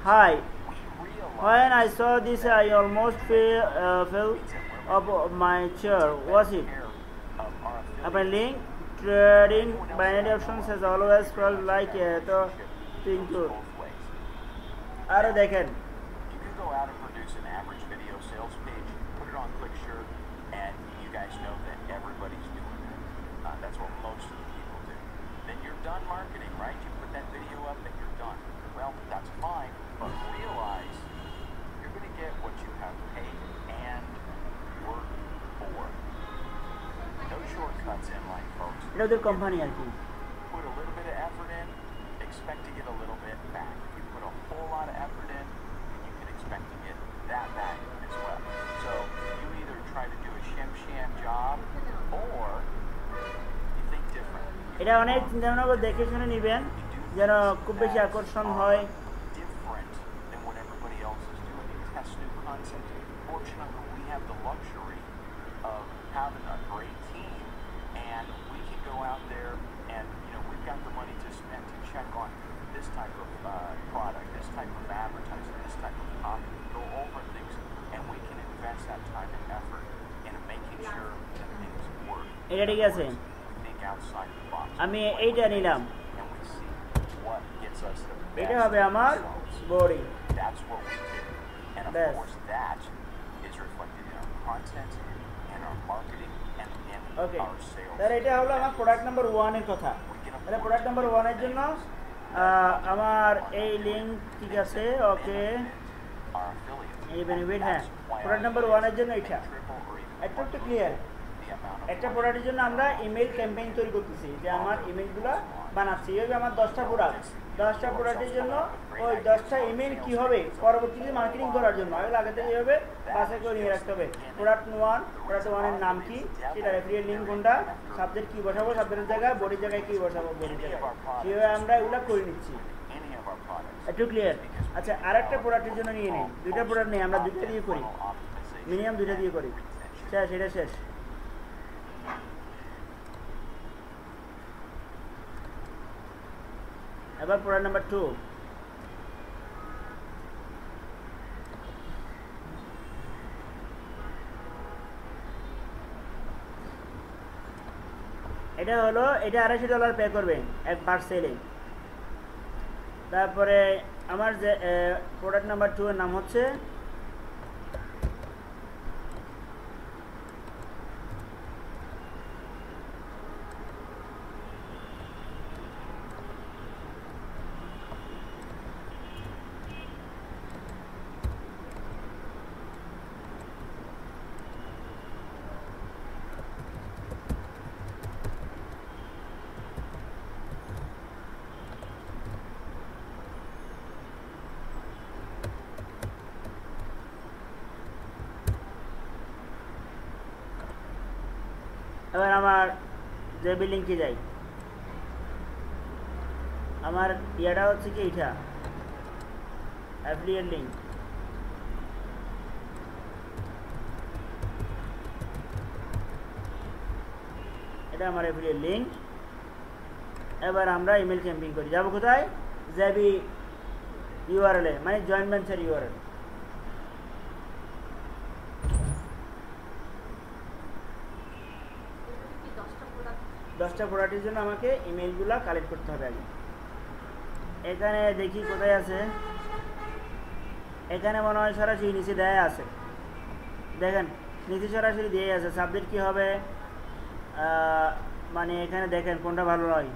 hi When I saw this, I almost fell, uh, fell off my chair. Was it? care of our আপনার affiliates. Link trading binary options has always felt like তো কিন্তু both ways. দেখেন job or you think different. এটা অনেক চিন্তা ভাবনা করে দেখে শুনে নেবেন যেন খুব বেশি আকর্ষণ হয় different than what everybody else is doing. You test new concepts. Fortunately, we have the luxury of having a great team, and we can go out there and you know we've got the money to spend to check on this type of uh, product, this type of advertising, this type of copy, go over things, and we can invest that time and effort in making sure that things work. ঠিক আছে। আমি এইটা নিলাম। এটা হবে আমার body এটা হলো আমার প্রোডাক্ট নাম্বার ওয়ানের কথা। তাহলে প্রোডাক্ট নাম্বার ওয়ানের জন্য আমার এই লিঙ্ক ঠিক আছে ওকে বেনিফিট হ্যাঁ। প্রোডাক্ট নাম্বার ওয়ানের জন্য এটা একটু একটু ক্লিয়ার একটা প্রোডাক্টের জন্য আমরা ইমেল ক্যাম্পেইন তৈরি করতেছি, যে আমার ইমেলগুলো বানাচ্ছি। এইভাবে আমার দশটা প্রোডাক্ট দশটা প্রোডাক্টের জন্য ওই দশটা ইমেল কি হবে, পরবর্তীতে মার্কেটিং করার জন্য। আগে থেকে এইভাবে বাছাই করে নিয়ে রাখতে হবে। প্রোডাক্ট ওয়ান প্রোডাক্ট ওয়ানের নাম কি, সেটা রেফারেল লিঙ্ক কোনটা সাবজেক্ট কি বসাবো সাবজেক্টের জায়গায় বডির জায়গায় কি বসাবো বডির জায়গায়। সেভাবে আমরা এগুলো করে নিচ্ছি. একটু ক্লিয়ার আচ্ছা আর একটা প্রোডাক্টের জন্য নিয়ে নিই। দুইটা প্রোডাক্ট নেই, আমরা দুইটা দিয়ে করি। মিনিমাম দুইটা দিয়ে করি। and retention. শেষ এটা শেষ এবার প্রোডাক্ট নাম্বার টু এটা হলো, এটা আড়াইশো ডলার পে করবেন এক পার্সেলে তারপরে আমার যে প্রোডাক্ট নাম্বার টু এর নাম হচ্ছে এবার আমার যে বিল্ডিংকে যাই। আমার ইয়েটা হচ্ছে কি এইটা? অ্যাফিলিয়েট লিঙ্ক এটা আমার অ্যাফিলিয়েট লিঙ্ক এবার আমরা ইমেল ক্যাম্পিং করি। যাব কোথায়? জ্যাবি এ মানে জয়েন্ট ভেঞ্চার ইউআরএল এগুলো কি দশটা প্রোডাক্ট দশটা প্রোডাক্টের জন্য আমাকে ইমেলগুলো কালেক্ট করতে হবে আগে। এখানে দেখি কোথায় আছে। এখানে মনে হয় সরাসরি নিচে দেয়া আছে। দেখেন, নিচে সরাসরি দিয়ে আছে। সাবজেক্ট কি হবে? মানে এখানে দেখেন কোনটা ভালো হয়।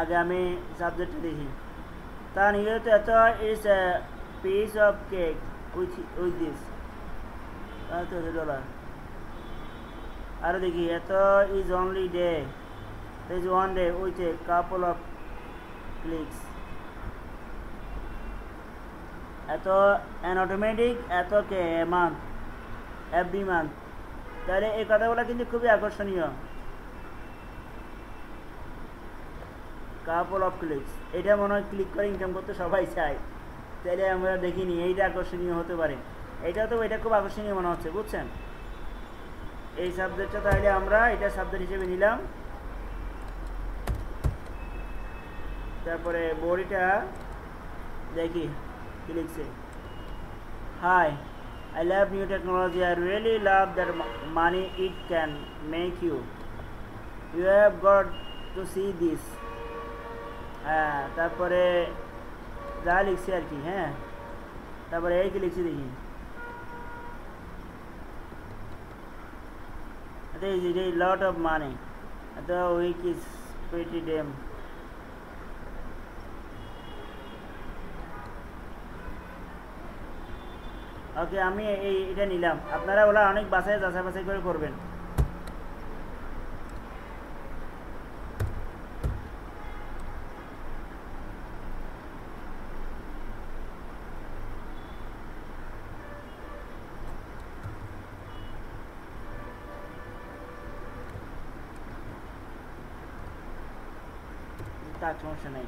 আগে আমি সাবজেক্টটা দেখি। তা নিয়ত it is piece of cake with with this dollar আরও দেখি, it is only day is one day with a couple of clicks it an automatic it K month every month তাহলে এই কথাগুলো কিন্তু খুবই আকর্ষণীয়। কাপল অফ ক্লিকস এটা মনে হয় ক্লিক করে ইনকাম করতে সবাই চায়। তাহলে আমরা দেখিনি, এইটা আকর্ষণীয় হতে পারে। এটা তো, এটা খুব আকর্ষণীয় মনে হচ্ছে, বুঝছেন? এই সাবজেক্টটা তাহলে আমরা এটা সাবজেক্ট হিসেবে নিলাম। তারপরে বডিটা দেখি, কি লিখছে? Hi I love new technology I really love that money it can make you you have got to see this হ্যাঁ তারপরে যা লিখছে আর কি হ্যাঁ? তারপরে এই কি লিখছি দেখি? There is a lot of money. The week is pretty damn. ওকে আমি এই এটা নিলাম আপনারা ওরা অনেক বাসায় যাচাই বাছাই করে করবেন তার সমস্যা নেই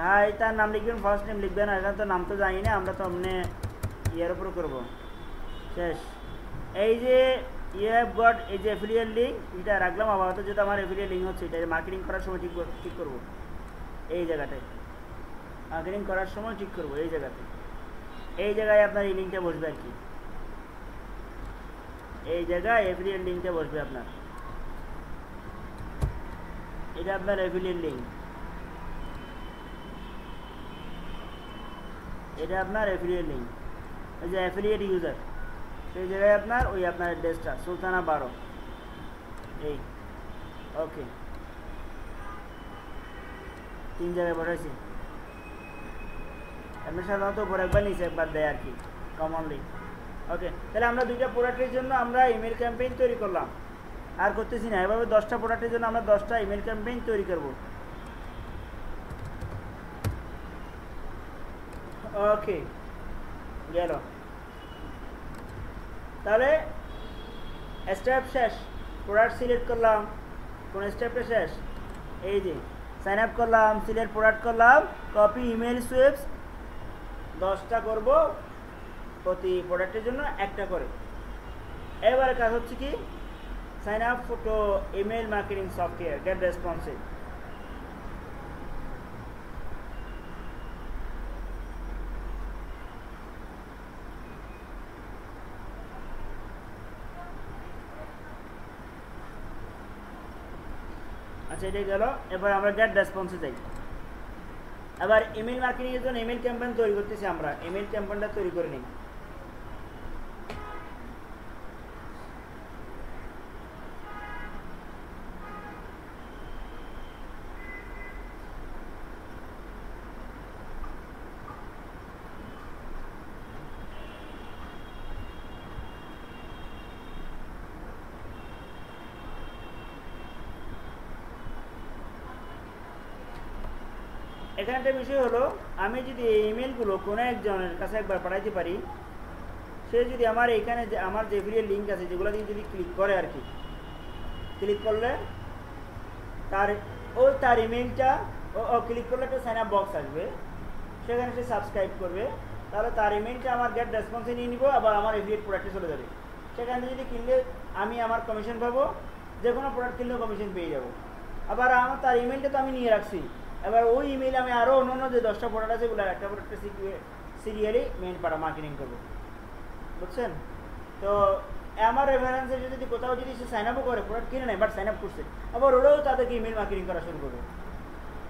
হ্যাঁ তার নাম লিখবেন ফার্স্ট নেম লিখবেন এটা তো নাম তো জানি না, আমরা তো এমনি ইয়ের উপর করব। শেষ। এই যে ইয়ে গট এই যে অ্যাফিলিয়েট লিঙ্ক এটা রাখলাম, আপাতত যেটা আমার অ্যাফিলিয়েট লিঙ্ক হচ্ছে এটা মার্কেটিং করার সময় ঠিক ঠিক করব। এই জায়গাটায় মার্কেটিং করার সময় ঠিক করব, এই জায়গাতে। এই জায়গায় আপনার এই লিঙ্কটা বসবে আর কি। এই জায়গায় অ্যাফিলিয়েট লিঙ্কটা বসবে আপনার। এটা আপনার অ্যাফিলিয়েট লিঙ্ক এটা আপনার অ্যাফিলিয়েট লিঙ্ক এই যে অ্যাফিলিয়েট ইউজার সেই জায়গায় আপনার ওই আপনার অ্যাড্রেসটা সুলতানা বারো। এই ওকে তিন জায়গায় বসাইছি এমনি সাধারণত উপর একবার নিচে একবার দেয় আর কি কমনলি ওকে তাহলে আমরা দুইটা প্রোডাক্টের জন্য আমরা ইমেল ক্যাম্পেইন তৈরি করলাম। আর করতেছি না, এভাবে দশটা প্রোডাক্টের জন্য আমরা দশটা ইমেল ক্যাম্পেইন তৈরি করব। ওকে গেল। তাহলে স্টেপ শেষ। প্রোডাক্ট সিলেক্ট করলাম। কোন স্টেপটা শেষ? এই যে সাইন আপ করলাম সিলেক্ট প্রোডাক্ট করলাম কপি ইমেল সুইপস দশটা করব প্রতি প্রোডাক্টের জন্য একটা করে। এবারে কাজ হচ্ছে কি? Sign up photo email marketing software get responsive আচ্ছা এটা গেল। এবার আমরা গেট রেসপন্সে যাই। এবার ইমেল মার্কেটিংয়ের জন্য ইমেল ক্যাম্পেন তৈরি করতেছি আমরা। ইমেল ক্যাম্পেনটা তৈরি করে নিই। এখানে একটা বিষয় হলো, আমি যদি এই ইমেলগুলো কোনো একজনের কাছে একবার পাঠাইতে পারি, সে যদি আমার এখানে যে, আমার যে ভিডিও লিঙ্ক আছে, যেগুলো দিয়ে যদি ক্লিক করে আর কি ক্লিক করলে তার, ও তার ইমেলটা ও ক্লিক করলে একটা সাইন আপ বক্স আসবে, সেখানে সে সাবস্ক্রাইব করবে, তাহলে তার ইমেলটা আমার গেট রেসপন্সে নিয়ে নিবো, আবার আমার এফিলিয়েট প্রোডাক্টে চলে যাবে। সেখানে যদি কিনলে আমি আমার কমিশন পাবো যে কোনো প্রোডাক্ট কিনলেও কমিশন পেয়ে যাব। আবার আমার, তার ইমেলটা তো আমি নিয়ে রাখছি। এবার ওই ইমেল আমি আরও অন্য অন্য যে দশটা প্রোডাক্ট আছে এগুলো একটা প্রোডাক্টে সিরিয়ালি মেন পাড়া মার্কেটিং করব। বুঝছেন? তো আমার রেফারেন্সে যদি কোথাও যদি সে সাইন আপও করে প্রোডাক্ট কিনে নেয় বাট সাইন আপ করছে, আবার ওরাও তাদেরকে ইমেল মার্কেটিং করা শুরু করবে।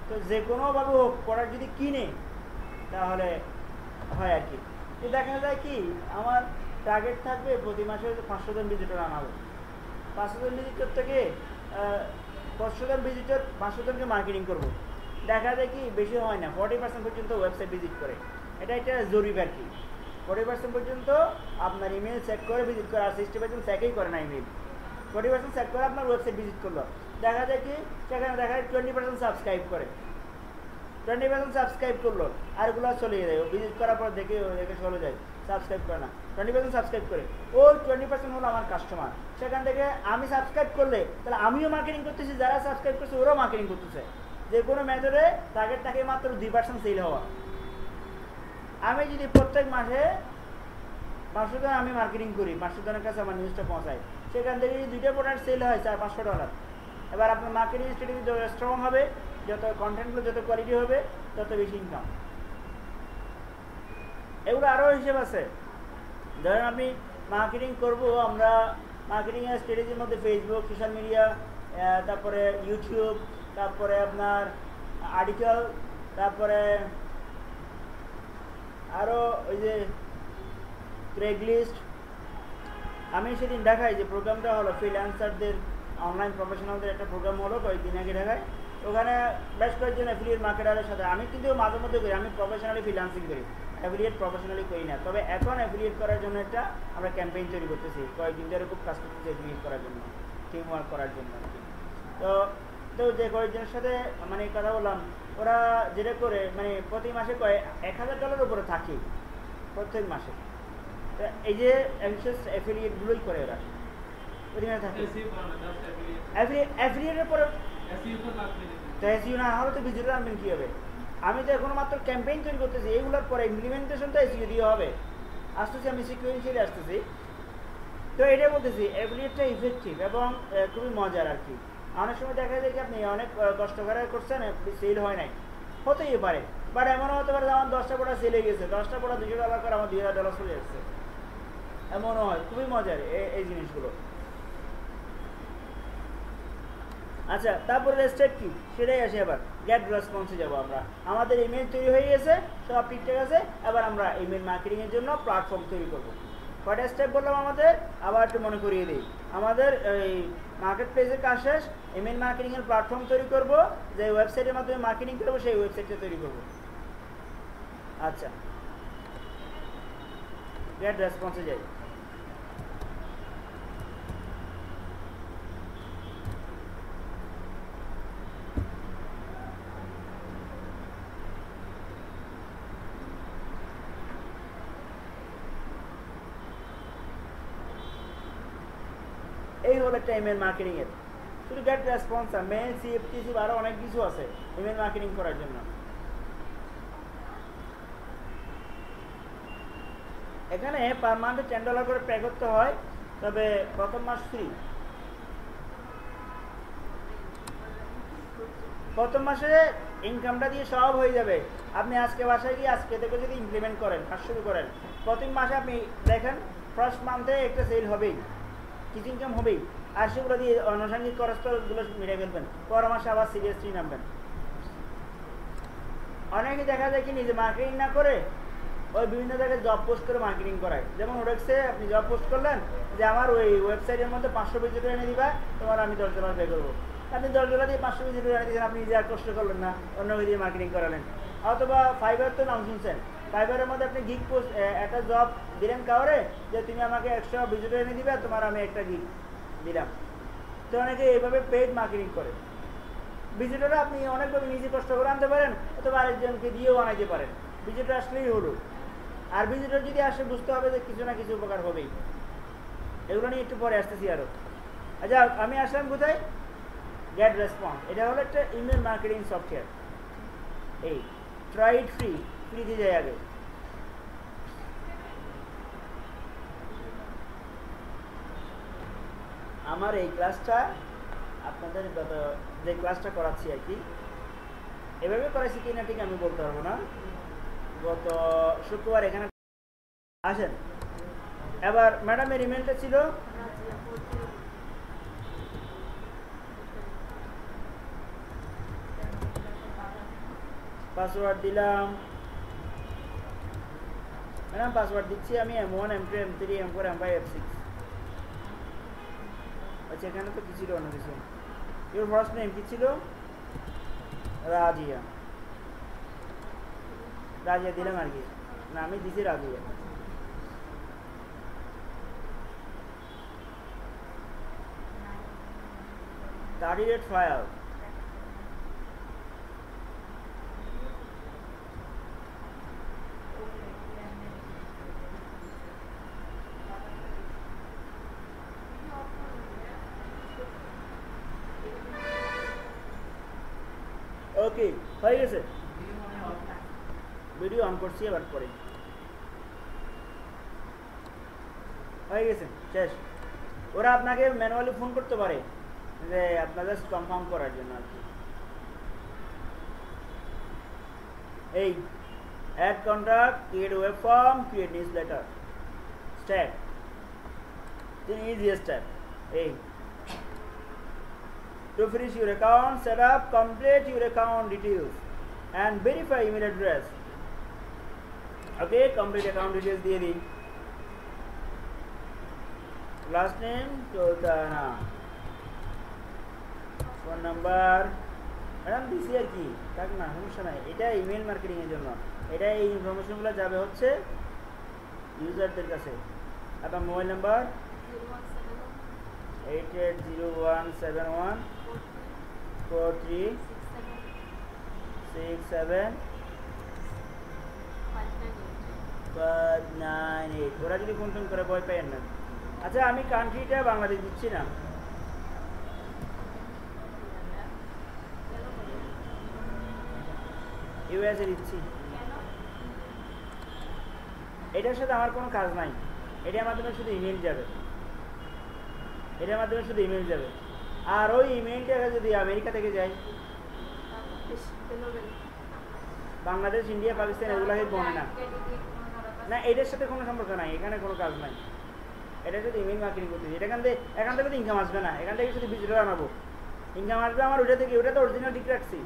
তো যে কোনোভাবে হোক প্রোডাক্ট যদি কিনে, তাহলে হয় আর কি। তো দেখা যায় কি, আমার টার্গেট থাকবে প্রতি মাসে পাঁচশো জন ভিজিটর আনাবো। পাঁচশো জন ভিজিটর থেকে পাঁচশো জন ভিজিটর পাঁচশো জনকে মার্কেটিং করব। দেখা যায় কি বেশি হয় না ফর্টি পার্সেন্ট পর্যন্ত ওয়েবসাইট ভিজিট করে। এটা একটা জরুরি আর কি? ফর্টি পার্সেন্ট পর্যন্ত আপনার ইমেল চেক করে ভিজিট করে, আর সিক্সটি পার্সেন্ট চেকই করে না ইমেল ফর্টি পার্সেন্ট চেক করে আপনার ওয়েবসাইট ভিজিট করল। দেখা যায় কি, সেখানে দেখা যায় টোয়েন্টি পার্সেন্ট সাবস্ক্রাইব করে। টোয়েন্টি পার্সেন্ট সাবস্ক্রাইব করল আরগুলো চলে যায়। ভিজিট করার পর দেখে দেখে চলে যায়। সাবস্ক্রাইব করে না। টোয়েন্টি পার্সেন্ট সাবস্ক্রাইব করে। ওই টোয়েন্টি পার্সেন্ট হলো আমার কাস্টমার সেখান থেকে আমি সাবস্ক্রাইব করলে, তাহলে আমিও মার্কেটিং করতেছি, যারা সাবস্ক্রাইব করছে, ওরাও মার্কেটিং করতেছে। যে কোনো মেথডে টার্গেট থাকে মাত্র দুই পার্সেন্ট সেল হওয়া। আমি যদি প্রত্যেক মাসে পাঁচশো টাকা আমি মার্কেটিং করি, পাঁচশো জনের কাছে আমার নিউজটা পৌঁছাই সেখান থেকে যদি দুইটা প্রোডাক্ট সেল হয় চার পাঁচশো ডলার এবার আপনার মার্কেটিং স্ট্র্যাটেজি যত স্ট্রং হবে, যত কন্টেন্টগুলো যত কোয়ালিটি হবে, তত বেশি ইনকাম এগুলো আরও হিসেব আছে। ধরেন আমি মার্কেটিং করব, আমরা মার্কেটিংয়ের স্ট্র্যাটেজির মধ্যে ফেসবুক সোশ্যাল মিডিয়া তারপরে ইউটিউব তারপরে আপনার আর্টিকেল তারপরে আরও ওই যে ক্রেগলিস্ট আমি সেদিন দেখাই যে প্রোগ্রামটা হলো ফ্রিল্যান্সারদের অনলাইন প্রফেশনালদের একটা প্রোগ্রাম হলো কয়েকদিন আগে দেখায়। ওখানে বেশ কয়েকজন অ্যাফিলিয়েট মার্কেটারের সাথে, আমি কিন্তু মাঝে মধ্যে করি, আমি প্রফেশনালি ফ্রিল্যান্সিং করি অ্যাফিলিয়েট প্রফেশনালি করি না। তবে এখন অ্যাফিলিয়েট করার জন্য একটা আমরা ক্যাম্পেইন তৈরি করতেছি, কয়েকদিন ধরে খুব কাজ করতেছি অ্যাফিলিয়েট করার জন্য টিম ওয়ার্ক করার জন্য তো তো যে কয়েকজনের সাথে মানে কথা বললাম ওরা যেটা করে মানে প্রতি মাসে কয় এক হাজার ডলার উপরে থাকে প্রত্যেক মাসে। এই যে অ্যাংশিয়াস অ্যাফিলিয়েটগুলোই করে ওরা। থাকে। Affiliate। অ্যাফিলিয়েটের পরে তো লাগবে না। হলে তো ভিজিটর আনবেন কী হবে? আমি তো এখন মাত্র ক্যাম্পেইন তৈরি করতেছি এইগুলোর পরে ইমপ্লিমেন্টেশন তো এসিও দিয়ে হবে। আসতেছি আমি সিকুয়েন্সিয়ালি আসতেছি। তো এটাই বলতেছি অ্যাফিলিয়েটটা ইফেক্টিভ এবং খুবই মজার আর কি। অনেক সময় দেখা যায় কি আপনি অনেক কষ্ট করে করছেন সেল হয় নাই। হতেই পারে। বাট এমনও হতে পারে আমার দশটা পোড়া সেল হয়ে গেছে, দশটা পোড়া দুশো ডলার করে আমার দুই হাজার ডলার চলে যাচ্ছে এমনও হয়, খুবই মজার এই জিনিসগুলো। আচ্ছা তারপরে স্টেপ কি? সেটাই আসে এবার। গ্যাট রেসপন্সে যাব আমরা। আমাদের ইমেল তৈরি হয়ে গেছে, সব ঠিকঠাক আছে, এবার আমরা ইমেল মার্কেটিংয়ের জন্য প্ল্যাটফর্ম তৈরি করব। কয়টা স্টেপ বললাম আমাদের? আবার একটু মনে করিয়ে দিই। আমাদের এই মার্কেট প্লেসের কাজ শেষ। ইমেল মার্কেটিংয়ের প্ল্যাটফর্ম তৈরি করব, যে ওয়েবসাইটের মাধ্যমে মার্কেটিং করব, সেই ওয়েবসাইটটা তৈরি করব। আচ্ছা। গ্রেট রেসপন্সে যাই। হলো একটা ইমেল মার্কেটিং এর। শুধু গেট সিএফটিসি অনেক কিছু আছে ইমেল মার্কেটিং করার জন্য। এখানে পার মান্থে টেন ডলার করে করতে হয়, তবে প্রথম মাস ফ্রি প্রথম মাসে ইনকামটা দিয়ে সব হয়ে যাবে। আপনি আজকে বাসায় গিয়ে আজকে থেকে যদি ইমপ্লিমেন্ট করেন, কাজ শুরু করেন প্রথম মাসে আপনি দেখেন ফার্স্ট মান্থে একটা সেল হবেই। কিছু ইনকাম হবেই। আর সেগুলো দিয়ে আনুষঙ্গিক খরচগুলো মিটে ফেলবেন। পর মাসে আবার সিরিয়াসলি নামবেন। অনেকে দেখা যায় কি নিজে মার্কেটিং না করে ওই বিভিন্ন জায়গায় জব পোস্ট করে মার্কেটিং করায়। যেমন ওডেক্সে আপনি জব পোস্ট করলেন যে আমার ওই ওয়েবসাইটের মধ্যে পাঁচশো ভিজিটর এনে দিবা, তোমার আমি দশ ডলার পে করব। আপনি দশ ডলার দিয়ে পাঁচশো ভিজিটর এনে দিয়েছেন আপনি নিজে আর কষ্ট করলেন না অন্য দিয়ে মার্কেটিং করালেন। অথবা ফাইবার তো নাম শুনছেন। ফাইবারের মধ্যে আপনি গিগ পোস্ট একটা জব দিলেন কাউরে, যে তুমি আমাকে একশো ভিজিটর এনে দিবে তোমার আমি একটা গিগ দিলাম। তো অনেকে এইভাবে পেড মার্কেটিং করে। ভিজিটর আপনি অনেকভাবে নিজে কষ্ট করে আনতে পারেন, অথবা আরেকজনকে দিয়েও আনাইতে পারেন। ভিজিটর আসলেই হলো। আর ভিজিটর যদি আসে, বুঝতে হবে যে কিছু না কিছু উপকার হবেই। এগুলো নিয়ে একটু পরে আসতেছি আরও আচ্ছা আমি আসলাম কোথায়? গেট রেসপন্স এটা হলো একটা ইমেল মার্কেটিং সফটওয়্যার এই ট্রাই ইট ফ্রি দিয়ে যায় আগে। আমার এই ক্লাসটা আপনাদের গত যে ক্লাসটা করাচ্ছি আর কি, এভাবে করাইছি কিনা ঠিক আমি বলতে পারব না। গত শুক্রবার এখানে আসেন। এবার ম্যাডামের ইমেলটা ছিল পাসওয়ার্ড দিলাম ম্যাডাম পাসওয়ার্ড দিচ্ছি আমি M one M two M three M four M five F six আচ্ছা এখানে তো কি ছিল অন্য কিছু ইউর ফার্স্ট নেম কি ছিল রাজিয়া রাজিয়া দিলাম আর কি না আমি দিছি রাজিয়া থার্টি রেট ফাইভ ওকে হয়ে গেছে। ভিডিও অন করছি এবার পরে। হয়ে গেছে শেষ। ওরা আপনাকে ম্যানুয়ালি ফোন করতে পারে যে আপনার জাস্ট কনফার্ম করার জন্য আর কি। এই add contract create web form create newsletter step easiest step এই to finish your account set up complete your account details and verify email address. Okay complete account details দিয়ে দিই। Last name চৌতানা phone number madam দিছি আর কি? থাক না সমস্যা নাই। এটা ইমেল মার্কেটিং এর জন্য। এটা এই ইনফরমেশনগুলো যাবে হচ্ছে ইউজারদের কাছে। আপনার mobile number eight eight zero one seven one seven five nine eight five nine eight ওরা যদি ফোন টোন করে ভয় পাইয়েন না। আচ্ছা আমি কান্ট্রিটা বাংলাদেশ দিচ্ছি না। ইউএসএ দিচ্ছি। এটার সাথে আমার কোনো কাজ নাই। এটার মাধ্যমে শুধু ইমেল যাবে। এটার মাধ্যমে শুধু ইমেল যাবে। আর ওই ইমেলটা যদি আমেরিকা থেকে বেলোবেল বাংলাদেশ, ইন্ডিয়া, পাকিস্তান এগুলোকে বনে না। না এটার সাথে কোনো সম্পর্ক নাই, এখানে কোনো কাজ নাই। এটা শুধু ইমেল মার্কেটিং করতেছি এটা এখান থেকে এখান থেকে তো ইনকাম আসবে না, এখান থেকে শুধু ভিজিটর আনাবো ইনকাম আসবে আমার, ওইটা থেকে ওটা তো অরিজিনাল ঠিক রাখছি।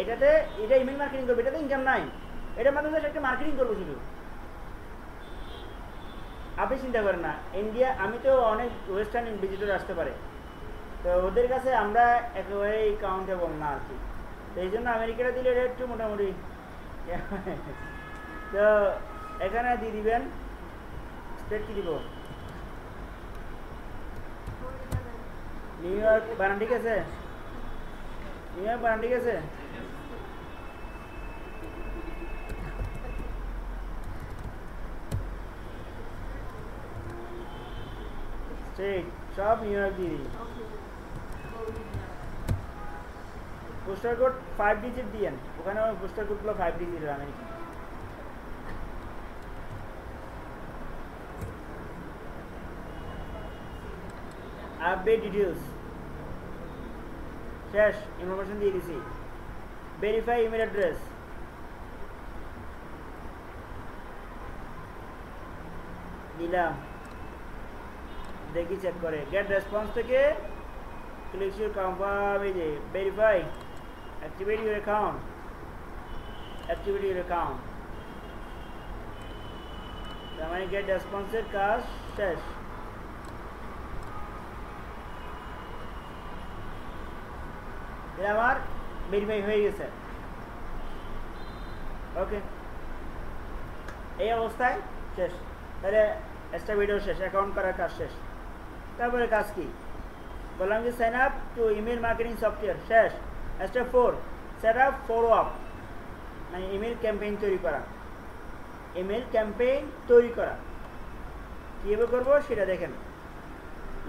এটাতে এটা ইমেল মার্কেটিং করব, এটাতে ইনকাম নাই। এটার মাধ্যমে একটা মার্কেটিং করব শুধু। আপনি চিন্তা করেন না। ইন্ডিয়া আমি তো অনেক ওয়েস্টার্ন ভিজিটর আসতে পারে। তো ওদের কাছে আমরা একেবারেই কাউন্টেবল না আর কি তো এই জন্য আমেরিকাটা দিলে এটা একটু মোটামুটি তো এখানে দিয়ে দিবেন। স্টেট কি দিব? নিউ ইয়র্ক বানান ঠিক আছে? নিউ ইয়র্ক বানান ঠিক আছে? ঠিক সব ইংরাজি বুস্টার কোড ফাইভ ডিজিট দিয়েন ওখানে আমার বুস্টার কোডগুলো ফাইভ ডিজিটের আমেরিকান আপডেট ডিটেলস শেষ ইনফরমেশন দিয়ে দিছি। ভেরিফাই ইমেল অ্যাড্রেস দিলাম। দেখি চেক করে। গেট রেসপন্স থেকে ক্লিক ইউর কনফার্ম এই যে verify activate your account activate your account তার মানে গেট রেসপন্সের কাজ শেষ। এটা আমার ভেরিফাই হয়ে গেছে। ওকে এই অবস্থায় শেষ। তাহলে এক্সট্রা ভিডিও শেষ অ্যাকাউন্ট করার কাজ শেষ। তারপরে কাজ কি? বললাম যে sign up to email marketing software শেষ। Step four set up follow up মানে ইমেল ক্যাম্পেইন তৈরি করা। ইমেল ক্যাম্পেইন তৈরি করা। কীভাবে করব সেটা দেখেন।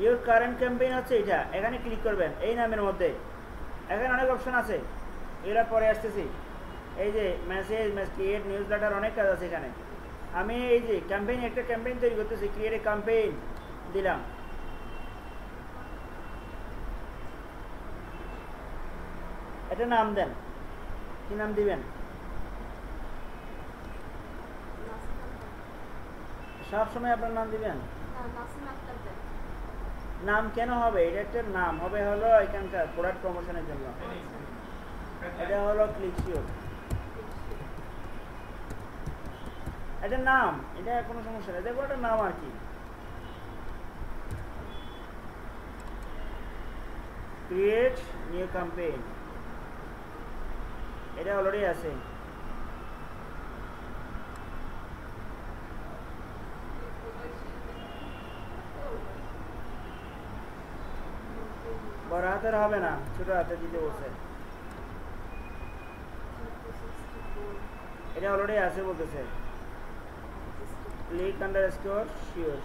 ইউর কারেন্ট ক্যাম্পেইন হচ্ছে এটা, এখানে ক্লিক করবেন, এই নামের মধ্যে। এখানে অনেক অপশন আছে। এরা পরে আসতেছি। এই যে মেসেজ ক্রিয়েট নিউজ লেটার অনেক কাজ আছে এখানে। আমি এই যে ক্যাম্পেইন একটা ক্যাম্পেইন তৈরি করতেছি ক্রিয়েট এ ক্যাম্পেইন দিলাম। এটা নাম দেন। কি নাম দিবেন? সব সময় আপনার নাম দিবেন? নাম কেন হবে? এটা একটা নাম। হবে হলো এখানকার প্রোডাক্ট প্রমোশনের জন্য। এটা হলো ক্লিকশিওর এটা নাম। এটা কোনো সমস্যা নেই। দেখো এটা নাম আর কি। ক্রিয়েট নিউ ক্যাম্পেইন এটা অলরেডি আছে। বড় হাতের হবে না, ছোট হাতে দিতে বসে এটা অলরেডি আছে বলতেছে। Click underscore sure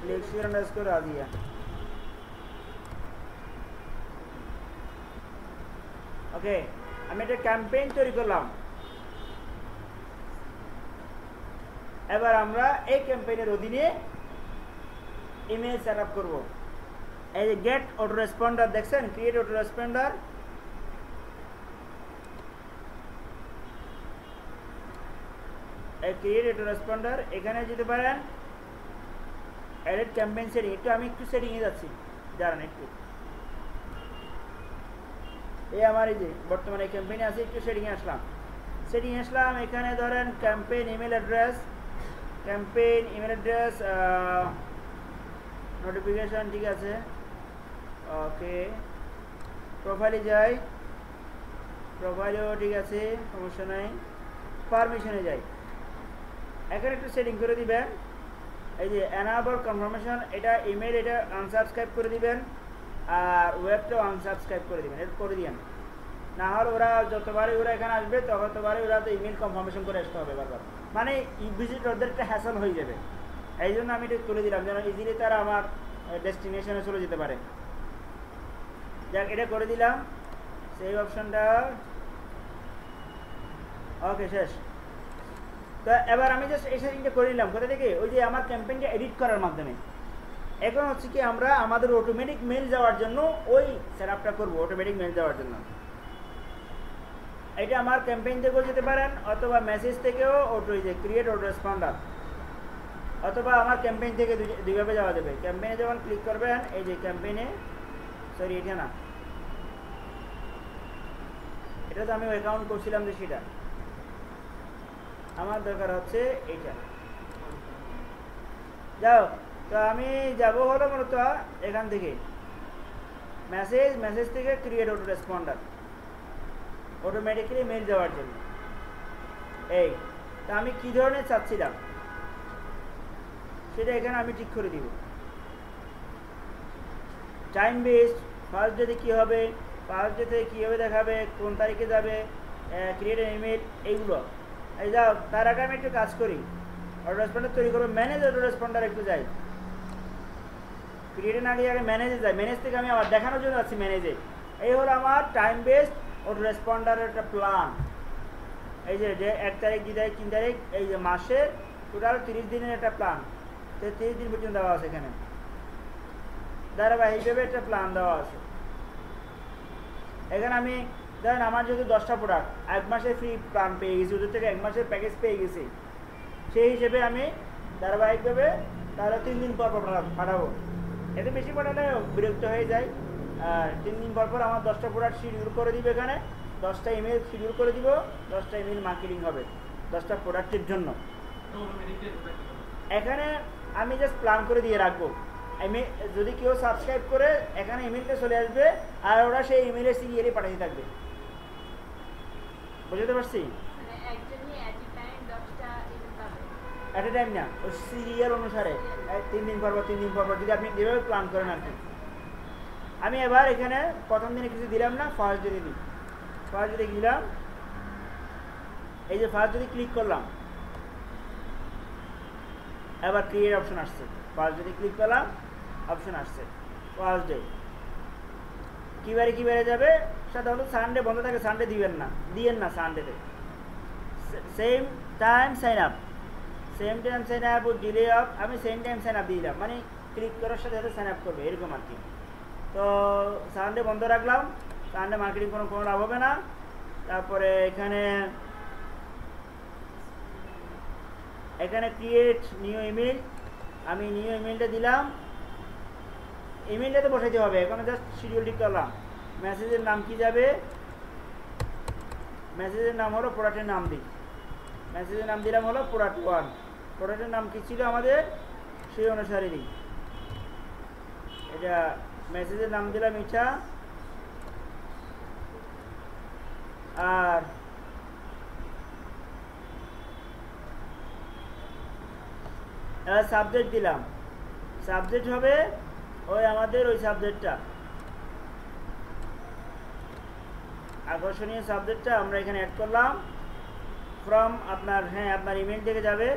click sure underscore আজিয়া okay আমি একটা ক্যাম্পেইন তৈরি করলাম। এবার আমরা এই ক্যাম্পেইনের অধীনে ইমেল সেট আপ করব। এই যে গেট অটো রেসপন্ডার দেখছেন? Create autoresponder create autoresponder এখানে যেতে পারেন এডিট ক্যাম্পেইন সেটিং একটু আমি একটু সেটিংয়ে যাচ্ছি। দাঁড়ান একটু। এই আমার এই যে বর্তমানে এই ক্যাম্পেইনে আছে, একটু সেটিংয়ে আসলাম। সেটিংয়ে আসলাম, এখানে ধরেন campaign email address campaign email address notification ঠিক আছে? ওকে প্রোফাইলে যাই। প্রোফাইলেও ঠিক আছে, সমস্যা নাই। পারমিশনে যাই। এখানে একটু সেটিং করে দিবেন। এই যে অ্যানাবল কনফার্মেশন এটা ইমেল এটা আনসাবস্ক্রাইব করে দিবেন। ওয়েবটাও আনসাবস্ক্রাইব করে দিবেন এটা করে দিবেন না হলে ওরা যতবারই ওরা এখানে আসবে ততবারই ওরা তো ইমেল কনফার্মেশন করে আসতে হবে বারবার। মানে ভিজিট ওদের একটা হ্যাসল হয়ে যাবে। এই জন্য আমি এটা তুলে দিলাম, যেন ইজিলি তারা আমার ডেস্টিনেশনে চলে যেতে পারে। যাক, এটা করে দিলাম। সেই অপশনটা ওকে শেষ। তো এবার আমি জাস্ট এই সেটিংটা করে নিলাম। কোথা থেকে? ওই যে আমার ক্যাম্পেইনটা এডিট করার মাধ্যমে। এখন হচ্ছে কি আমরা আমাদের অটোমেটিক মেল যাওয়ার জন্য ওই সেট আপটা করব অটোমেটিক মেল যাওয়ার জন্য। এটা আমার ক্যাম্পেইন থেকেও যেতে পারেন, অথবা মেসেজ থেকেও অটো যে ক্রিয়েট অটো রেসপন্ডার অথবা আমার ক্যাম্পেইন থেকে দুইভাবে যাওয়া যাবে। ক্যাম্পেইনে যখন ক্লিক করবেন, এই যে ক্যাম্পেইনে সরি এটা না। এটা তো আমি অ্যাকাউন্ট করছিলাম যে সেটা। আমার দরকার হচ্ছে এইটা। যাও তো আমি যাব হলো মূলত এখান থেকে। মেসেজ মেসেজ থেকে create autoresponder automatically mail যাওয়ার জন্য। এই, তা আমি কী ধরনের চাচ্ছিলাম? সেটা এখানে আমি ঠিক করে দিব। টাইম বেসড ফার্স্ট ডেতে কী হবে? ফার্স্ট ডেতে কীভাবে দেখাবে? কোন তারিখে যাবে? ক্রিয়েট ইমেল এইগুলো। এই যাও, তার আগে আমি একটু কাজ করি। অটো রেসপন্ডার তৈরি করব। ম্যানেজ অটো রেসপন্ডার একটু যাই। ক্রিয়েটে না গিয়ে আগে ম্যানেজে যাই। ম্যানেজ থেকে আমি আবার দেখানোর জন্য যাচ্ছি ম্যানেজে এই হলো আমার টাইম বেসড ওর রেসপন্ডারের একটা প্ল্যান এই যে যে এক তারিখ, দুই তারিখ, তিন তারিখ, এই যে মাসের টোটাল তিরিশ দিনের একটা প্ল্যান তো তিরিশ দিন পর্যন্ত দেওয়া আছে এখানে। ধারাবাহিকভাবে একটা প্ল্যান দেওয়া আছে। এখানে আমি ধরেন আমার যেহেতু দশটা প্রোডাক্ট এক মাসের ফ্রি প্ল্যান পেয়ে গেছি, ওদের থেকে এক মাসের প্যাকেজ পেয়ে গেছি। সেই হিসেবে আমি ধারাবাহিকভাবে তাহলে তিন দিন পর পর পাঠা- পাঠাবো। এতে বেশি পাঠালে বিরক্ত হয়ে যায়। আর তিন দিন পর পর আমার দশটা প্রোডাক্ট শিডিউল করে দিবে এখানে। দশটা ইমেল শিডিউল করে দিব, দশটা ইমেল মার্কেটিং হবে দশটা প্রোডাক্টের জন্য? এখানে আমি জাস্ট প্ল্যান করে দিয়ে রাখব। আমি যদি কেউ সাবস্ক্রাইব করে, এখানে ইমেলটা চলে আসবে, আর ওরা সেই ইমেলের সিরিয়ালে পাঠিয়ে থাকবে। বুঝতে পারছি মানে একজনই at a time দশটা email পাবে। অ্যাট এ টাইম না ওই সিরিয়াল অনুসারে তিন দিন পর তিন দিন পর যদি আপনি যেভাবে প্ল্যান করেন আর কি। আমি এবার এখানে প্রথম দিনে কিছু দিলাম না ফার্স্ট যদি দিই। ফার্স্ট যদি দিলাম এই যে ফার্স্ট যদি ক্লিক করলাম। এবার ক্রিয়েট অপশন আসছে। ফার্স্ট যদি ক্লিক করলাম অপশন আসছে। ফার্স্ট ডে কীবারে কীবারে যাবে, সাধারণত সানডে বন্ধ থাকে সানডে দিবেন না, দিয়েন না সানডেতে same time sign up same time sign up ও ডিলে আপ আমি সেম টাইম সাইন আপ দিলাম। মানে ক্লিক করার সাথে সাথে সাইন আপ করবে, এরকম আর কি। তো সানডে বন্ধ রাখলাম, সানডে মার্কেটিং কোনো কোনো লাভ হবে না। তারপরে এখানে এখানে ক্রিয়েট নিউ ইমেল আমি নিউ ইমেলটা দিলাম। ইমেলটা তো বসাইতে হবে, এখানে জাস্ট শিডিউল ঠিক করলাম। মেসেজের নাম কি যাবে? মেসেজের নাম হলো প্রোডাক্টের নাম দিই। মেসেজের নাম দিলাম হলো প্রোডাক্ট ওয়ান প্রোডাক্টের নাম কি ছিল আমাদের? সেই অনুসারে দিই এটা মেসেজের নাম দিলাম ইচ্ছা। আর সাবজেক্ট দিলাম। সাবজেক্ট হবে ওই আমাদের ওই সাবজেক্টটা আকর্ষণীয় সাবজেক্টটা আমরা এখানে অ্যাড করলাম। ফ্রম আপনার হ্যাঁ আপনার ইমেল থেকে যাবে।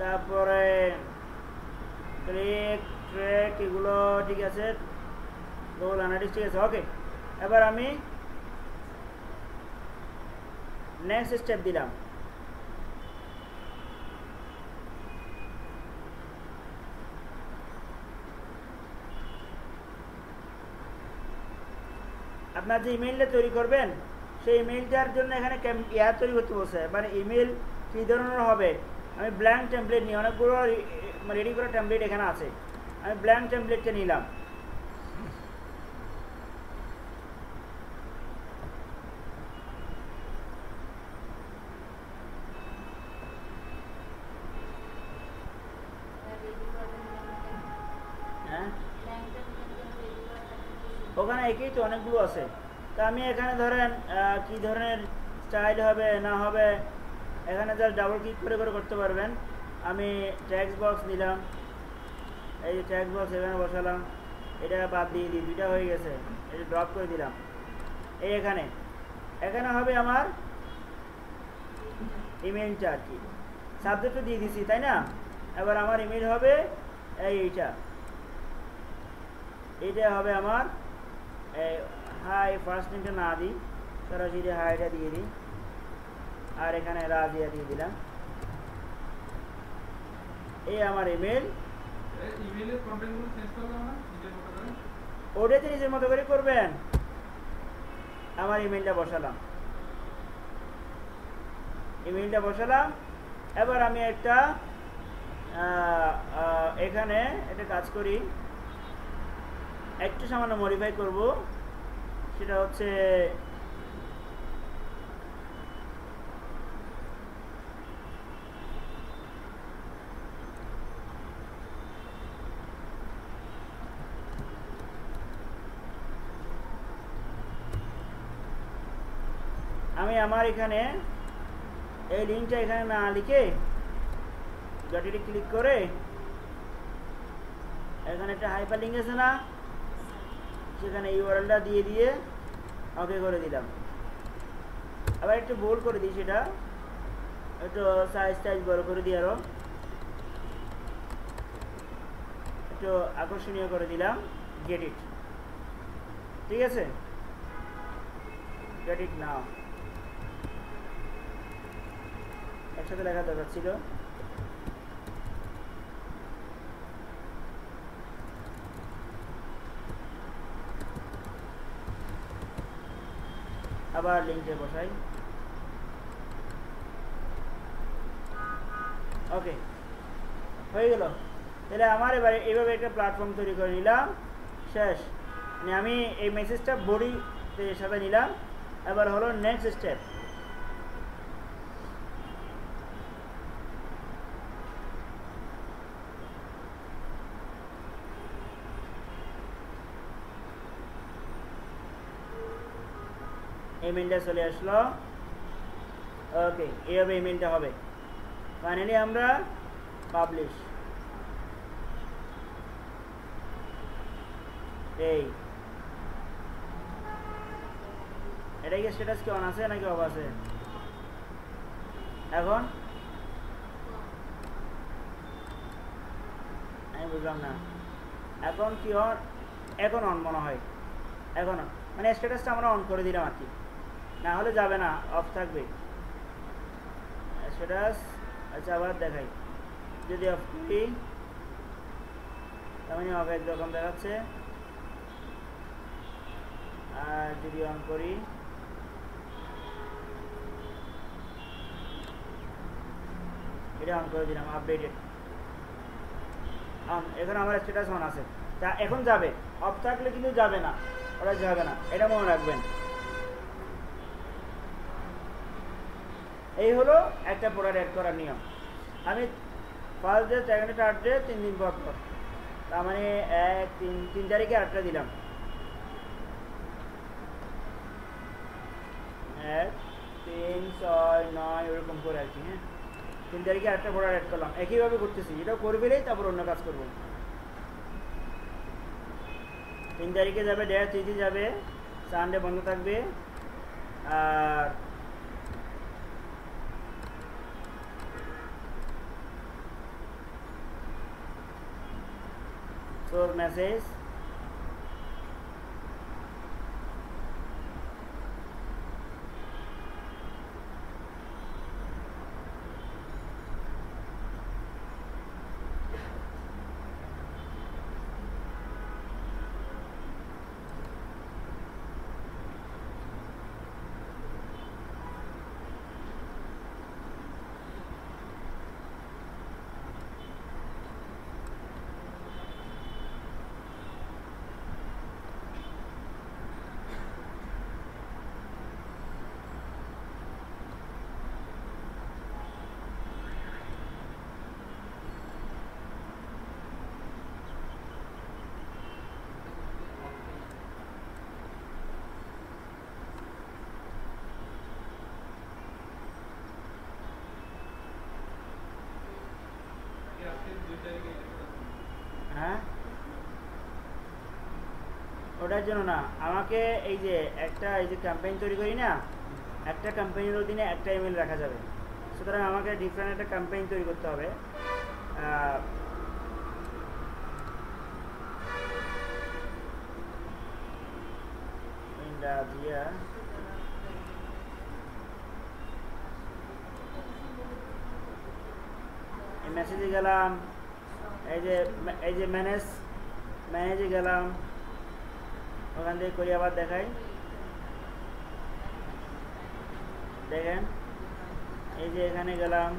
তারপরে ক্লিক ট্র্যাক এগুলো ঠিক আছে। গুগল অ্যানালিস্ট ঠিক আছে ওকে এবার আমি নেক্সট স্টেপ দিলাম। আপনার যে ইমেইলটা তৈরি করবেন, সেই ইমেইলটার জন্য এখানে ইয়া তৈরি করতে বলছে। মানে ইমেল কী ধরনের হবে? আমি ব্ল্যাঙ্ক টেমপ্লেট নিই অনেকগুলো রেডি করা টেমপ্লেট এখানে আছে। আমি ব্ল্যাঙ্ক টেমপ্লেটটা নিলাম। হ্যাঁ? ওখানে একই তো অনেকগুলো আছে। তা আমি এখানে ধরেন কি ধরনের স্টাইল হবে, না হবে এখানে জাস্ট ডাবল ক্লিক করে করে করতে পারবেন। আমি ট্যাক্স বক্স নিলাম। এই যে ট্যাক্স বক্স এখানে বসালাম। এটা বাদ দিয়ে দিই, দুইটা হয়ে গেছে। এটা ড্রপ করে দিলাম। এই এখানে। এখানে হবে আমার ইমেলটা আর কি। সাবজেক্টও দিয়ে দিছি, তাই না? এবার আমার ইমেল হবে এই এইটা। এইটা হবে আমার হাই ফার্স্ট নেমটা না দিই। সরাসরি হাইটা দিয়ে দিই। আর এখানে রাজিয়া দিয়ে দিলাম। এই আমার ইমেল ওটাতে নিজের মতো করে? করবেন আমার ইমেলটা বসালাম। ইমেলটা বসালাম। এবার আমি একটা এখানে একটা কাজ করি। একটু সামান্য মডিফাই করব। সেটা হচ্ছে আমি আমার এখানে এই লিঙ্কটা এখানে না লিখে ডটেটি ক্লিক করে এখানে একটা হাইপার লিঙ্ক আছে না? সেখানে ইউআরএলটা দিয়ে দিয়ে ওকে করে দিলাম। আবার একটু বোল্ড করে দিই সেটা। একটু সাইজ টাইজ বড় করে দিই আরও একটু আকর্ষণীয় করে দিলাম। গেট ইট ঠিক আছে? গেট ইট নাও একসাথে লেখা দরকার ছিল। আবার লিঙ্কে বসাই। ওকে হয়ে গেল। তাহলে আমার এবারে এইভাবে একটা প্ল্যাটফর্ম তৈরি করে নিলাম। শেষ। মানে আমি এই মেসেজটা বডি সাথে নিলাম। এবার হলো নেক্সট স্টেপ ইমেলটা চলে আসলো। ওকে এইভাবে ইমেলটা হবে। ফাইনালি আমরা পাবলিশ এই। এটা কি স্ট্যাটাস কি অন আছে নাকি অফ আছে? এখন? আমি বুঝলাম না। এখন কি অন এখন অন মনে হয়। এখন মানে স্ট্যাটাসটা আমরা অন করে দিলাম আর কি। না হলে যাবে না অফ থাকবে। স্ট্যাটাস আচ্ছা আবার দেখাই। যদি অফ করি তার মানে অফ একরকম দেখাচ্ছে। আর যদি অন করি, এটা অন করে দিলাম আপডেটেড অন এখন আমার স্ট্যাটাস অন আছে। তা এখন যাবে। অফ থাকলে কিন্তু যাবে না। ওরা যাবে না। এটা মনে রাখবেন। এই হলো একটা প্রোডাক্ট অ্যাড করার নিয়ম। আমি first day second day third day তিন দিন পর পর। তার মানে এক, তিন তিন তারিখে আটটা দিলাম। এক, তিন, ছয়, নয় ওরকম করে আর কি হ্যাঁ? তিন তারিখে আটটা প্রোডাক্ট অ্যাড করলাম। একইভাবে করতেছি। এটাও করবেলেই তারপর অন্য কাজ করব। তিন তারিখে যাবে ডেট তিথি যাবে সানডে বন্ধ থাকবে, আর তোর মেসেজ কি আজকে দুই তারিখে এটা হ্যাঁ ওটার জন্য না, আমাকে এই যে একটা এই যে ক্যাম্পেইন তৈরি করি না, একটা ক্যাম্পেইনের অধীনে একটা ইমেল রাখা যাবে। সুতরাং আমাকে ডিফারেন্ট একটা ক্যাম্পেইন তৈরি করতে হবে। মেসেজে গেলাম, এই যে এই যে ম্যানেজ ম্যানেজে গেলাম। ওখান থেকে করি, আবার দেখাই। দেখেন, এই যে এখানে গেলাম,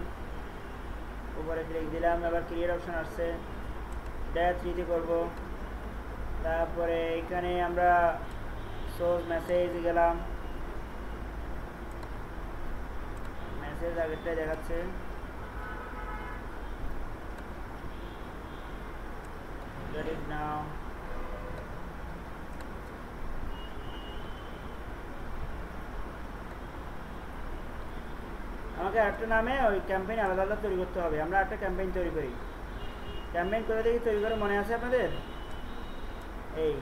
উপরে ক্লিক দিলাম এবার ক্রিয়েট অপশন আসছে। ডেয়া থ্রিতে করব। তারপরে এখানে আমরা সোর্স মেসেজ গেলাম। মেসেজ আগেরটাই দেখাচ্ছে। Get it now আমাকে একটা নামে ওই ক্যাম্পেইন আলাদা আলাদা তৈরি করতে হবে। আমরা একটা ক্যাম্পেইন তৈরি করি। ক্যাম্পেইন করে দেখি তৈরি করে মনে আছে আপনাদের? এই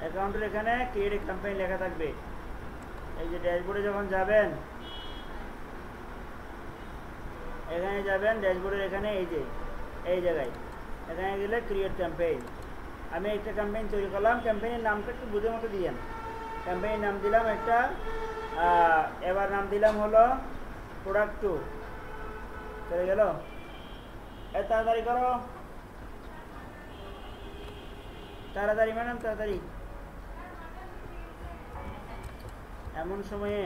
অ্যাকাউন্টের এখানে ক্রিয়েট ক্যাম্পেইন লেখা থাকবে। এই যে ড্যাশবোর্ডে যখন যাবেন, এখানে যাবেন ড্যাশবোর্ডের এখানে এই যে, এই জায়গায়। এখানে গেলে ক্রিয়েট ক্যাম্পেইন আমি একটা ক্যাম্পেইন তৈরি করলাম। ক্যাম্পেইনের নামটা একটু বুঝে মতো দিয়েন ক্যাম্পেইনের নাম দিলাম একটা এবার নাম দিলাম হলো প্রোডাক্ট টু চলে গেল? এ, তাড়াতাড়ি করো। তাড়াতাড়ি, ম্যাডাম, তাড়াতাড়ি। এমন সময়ে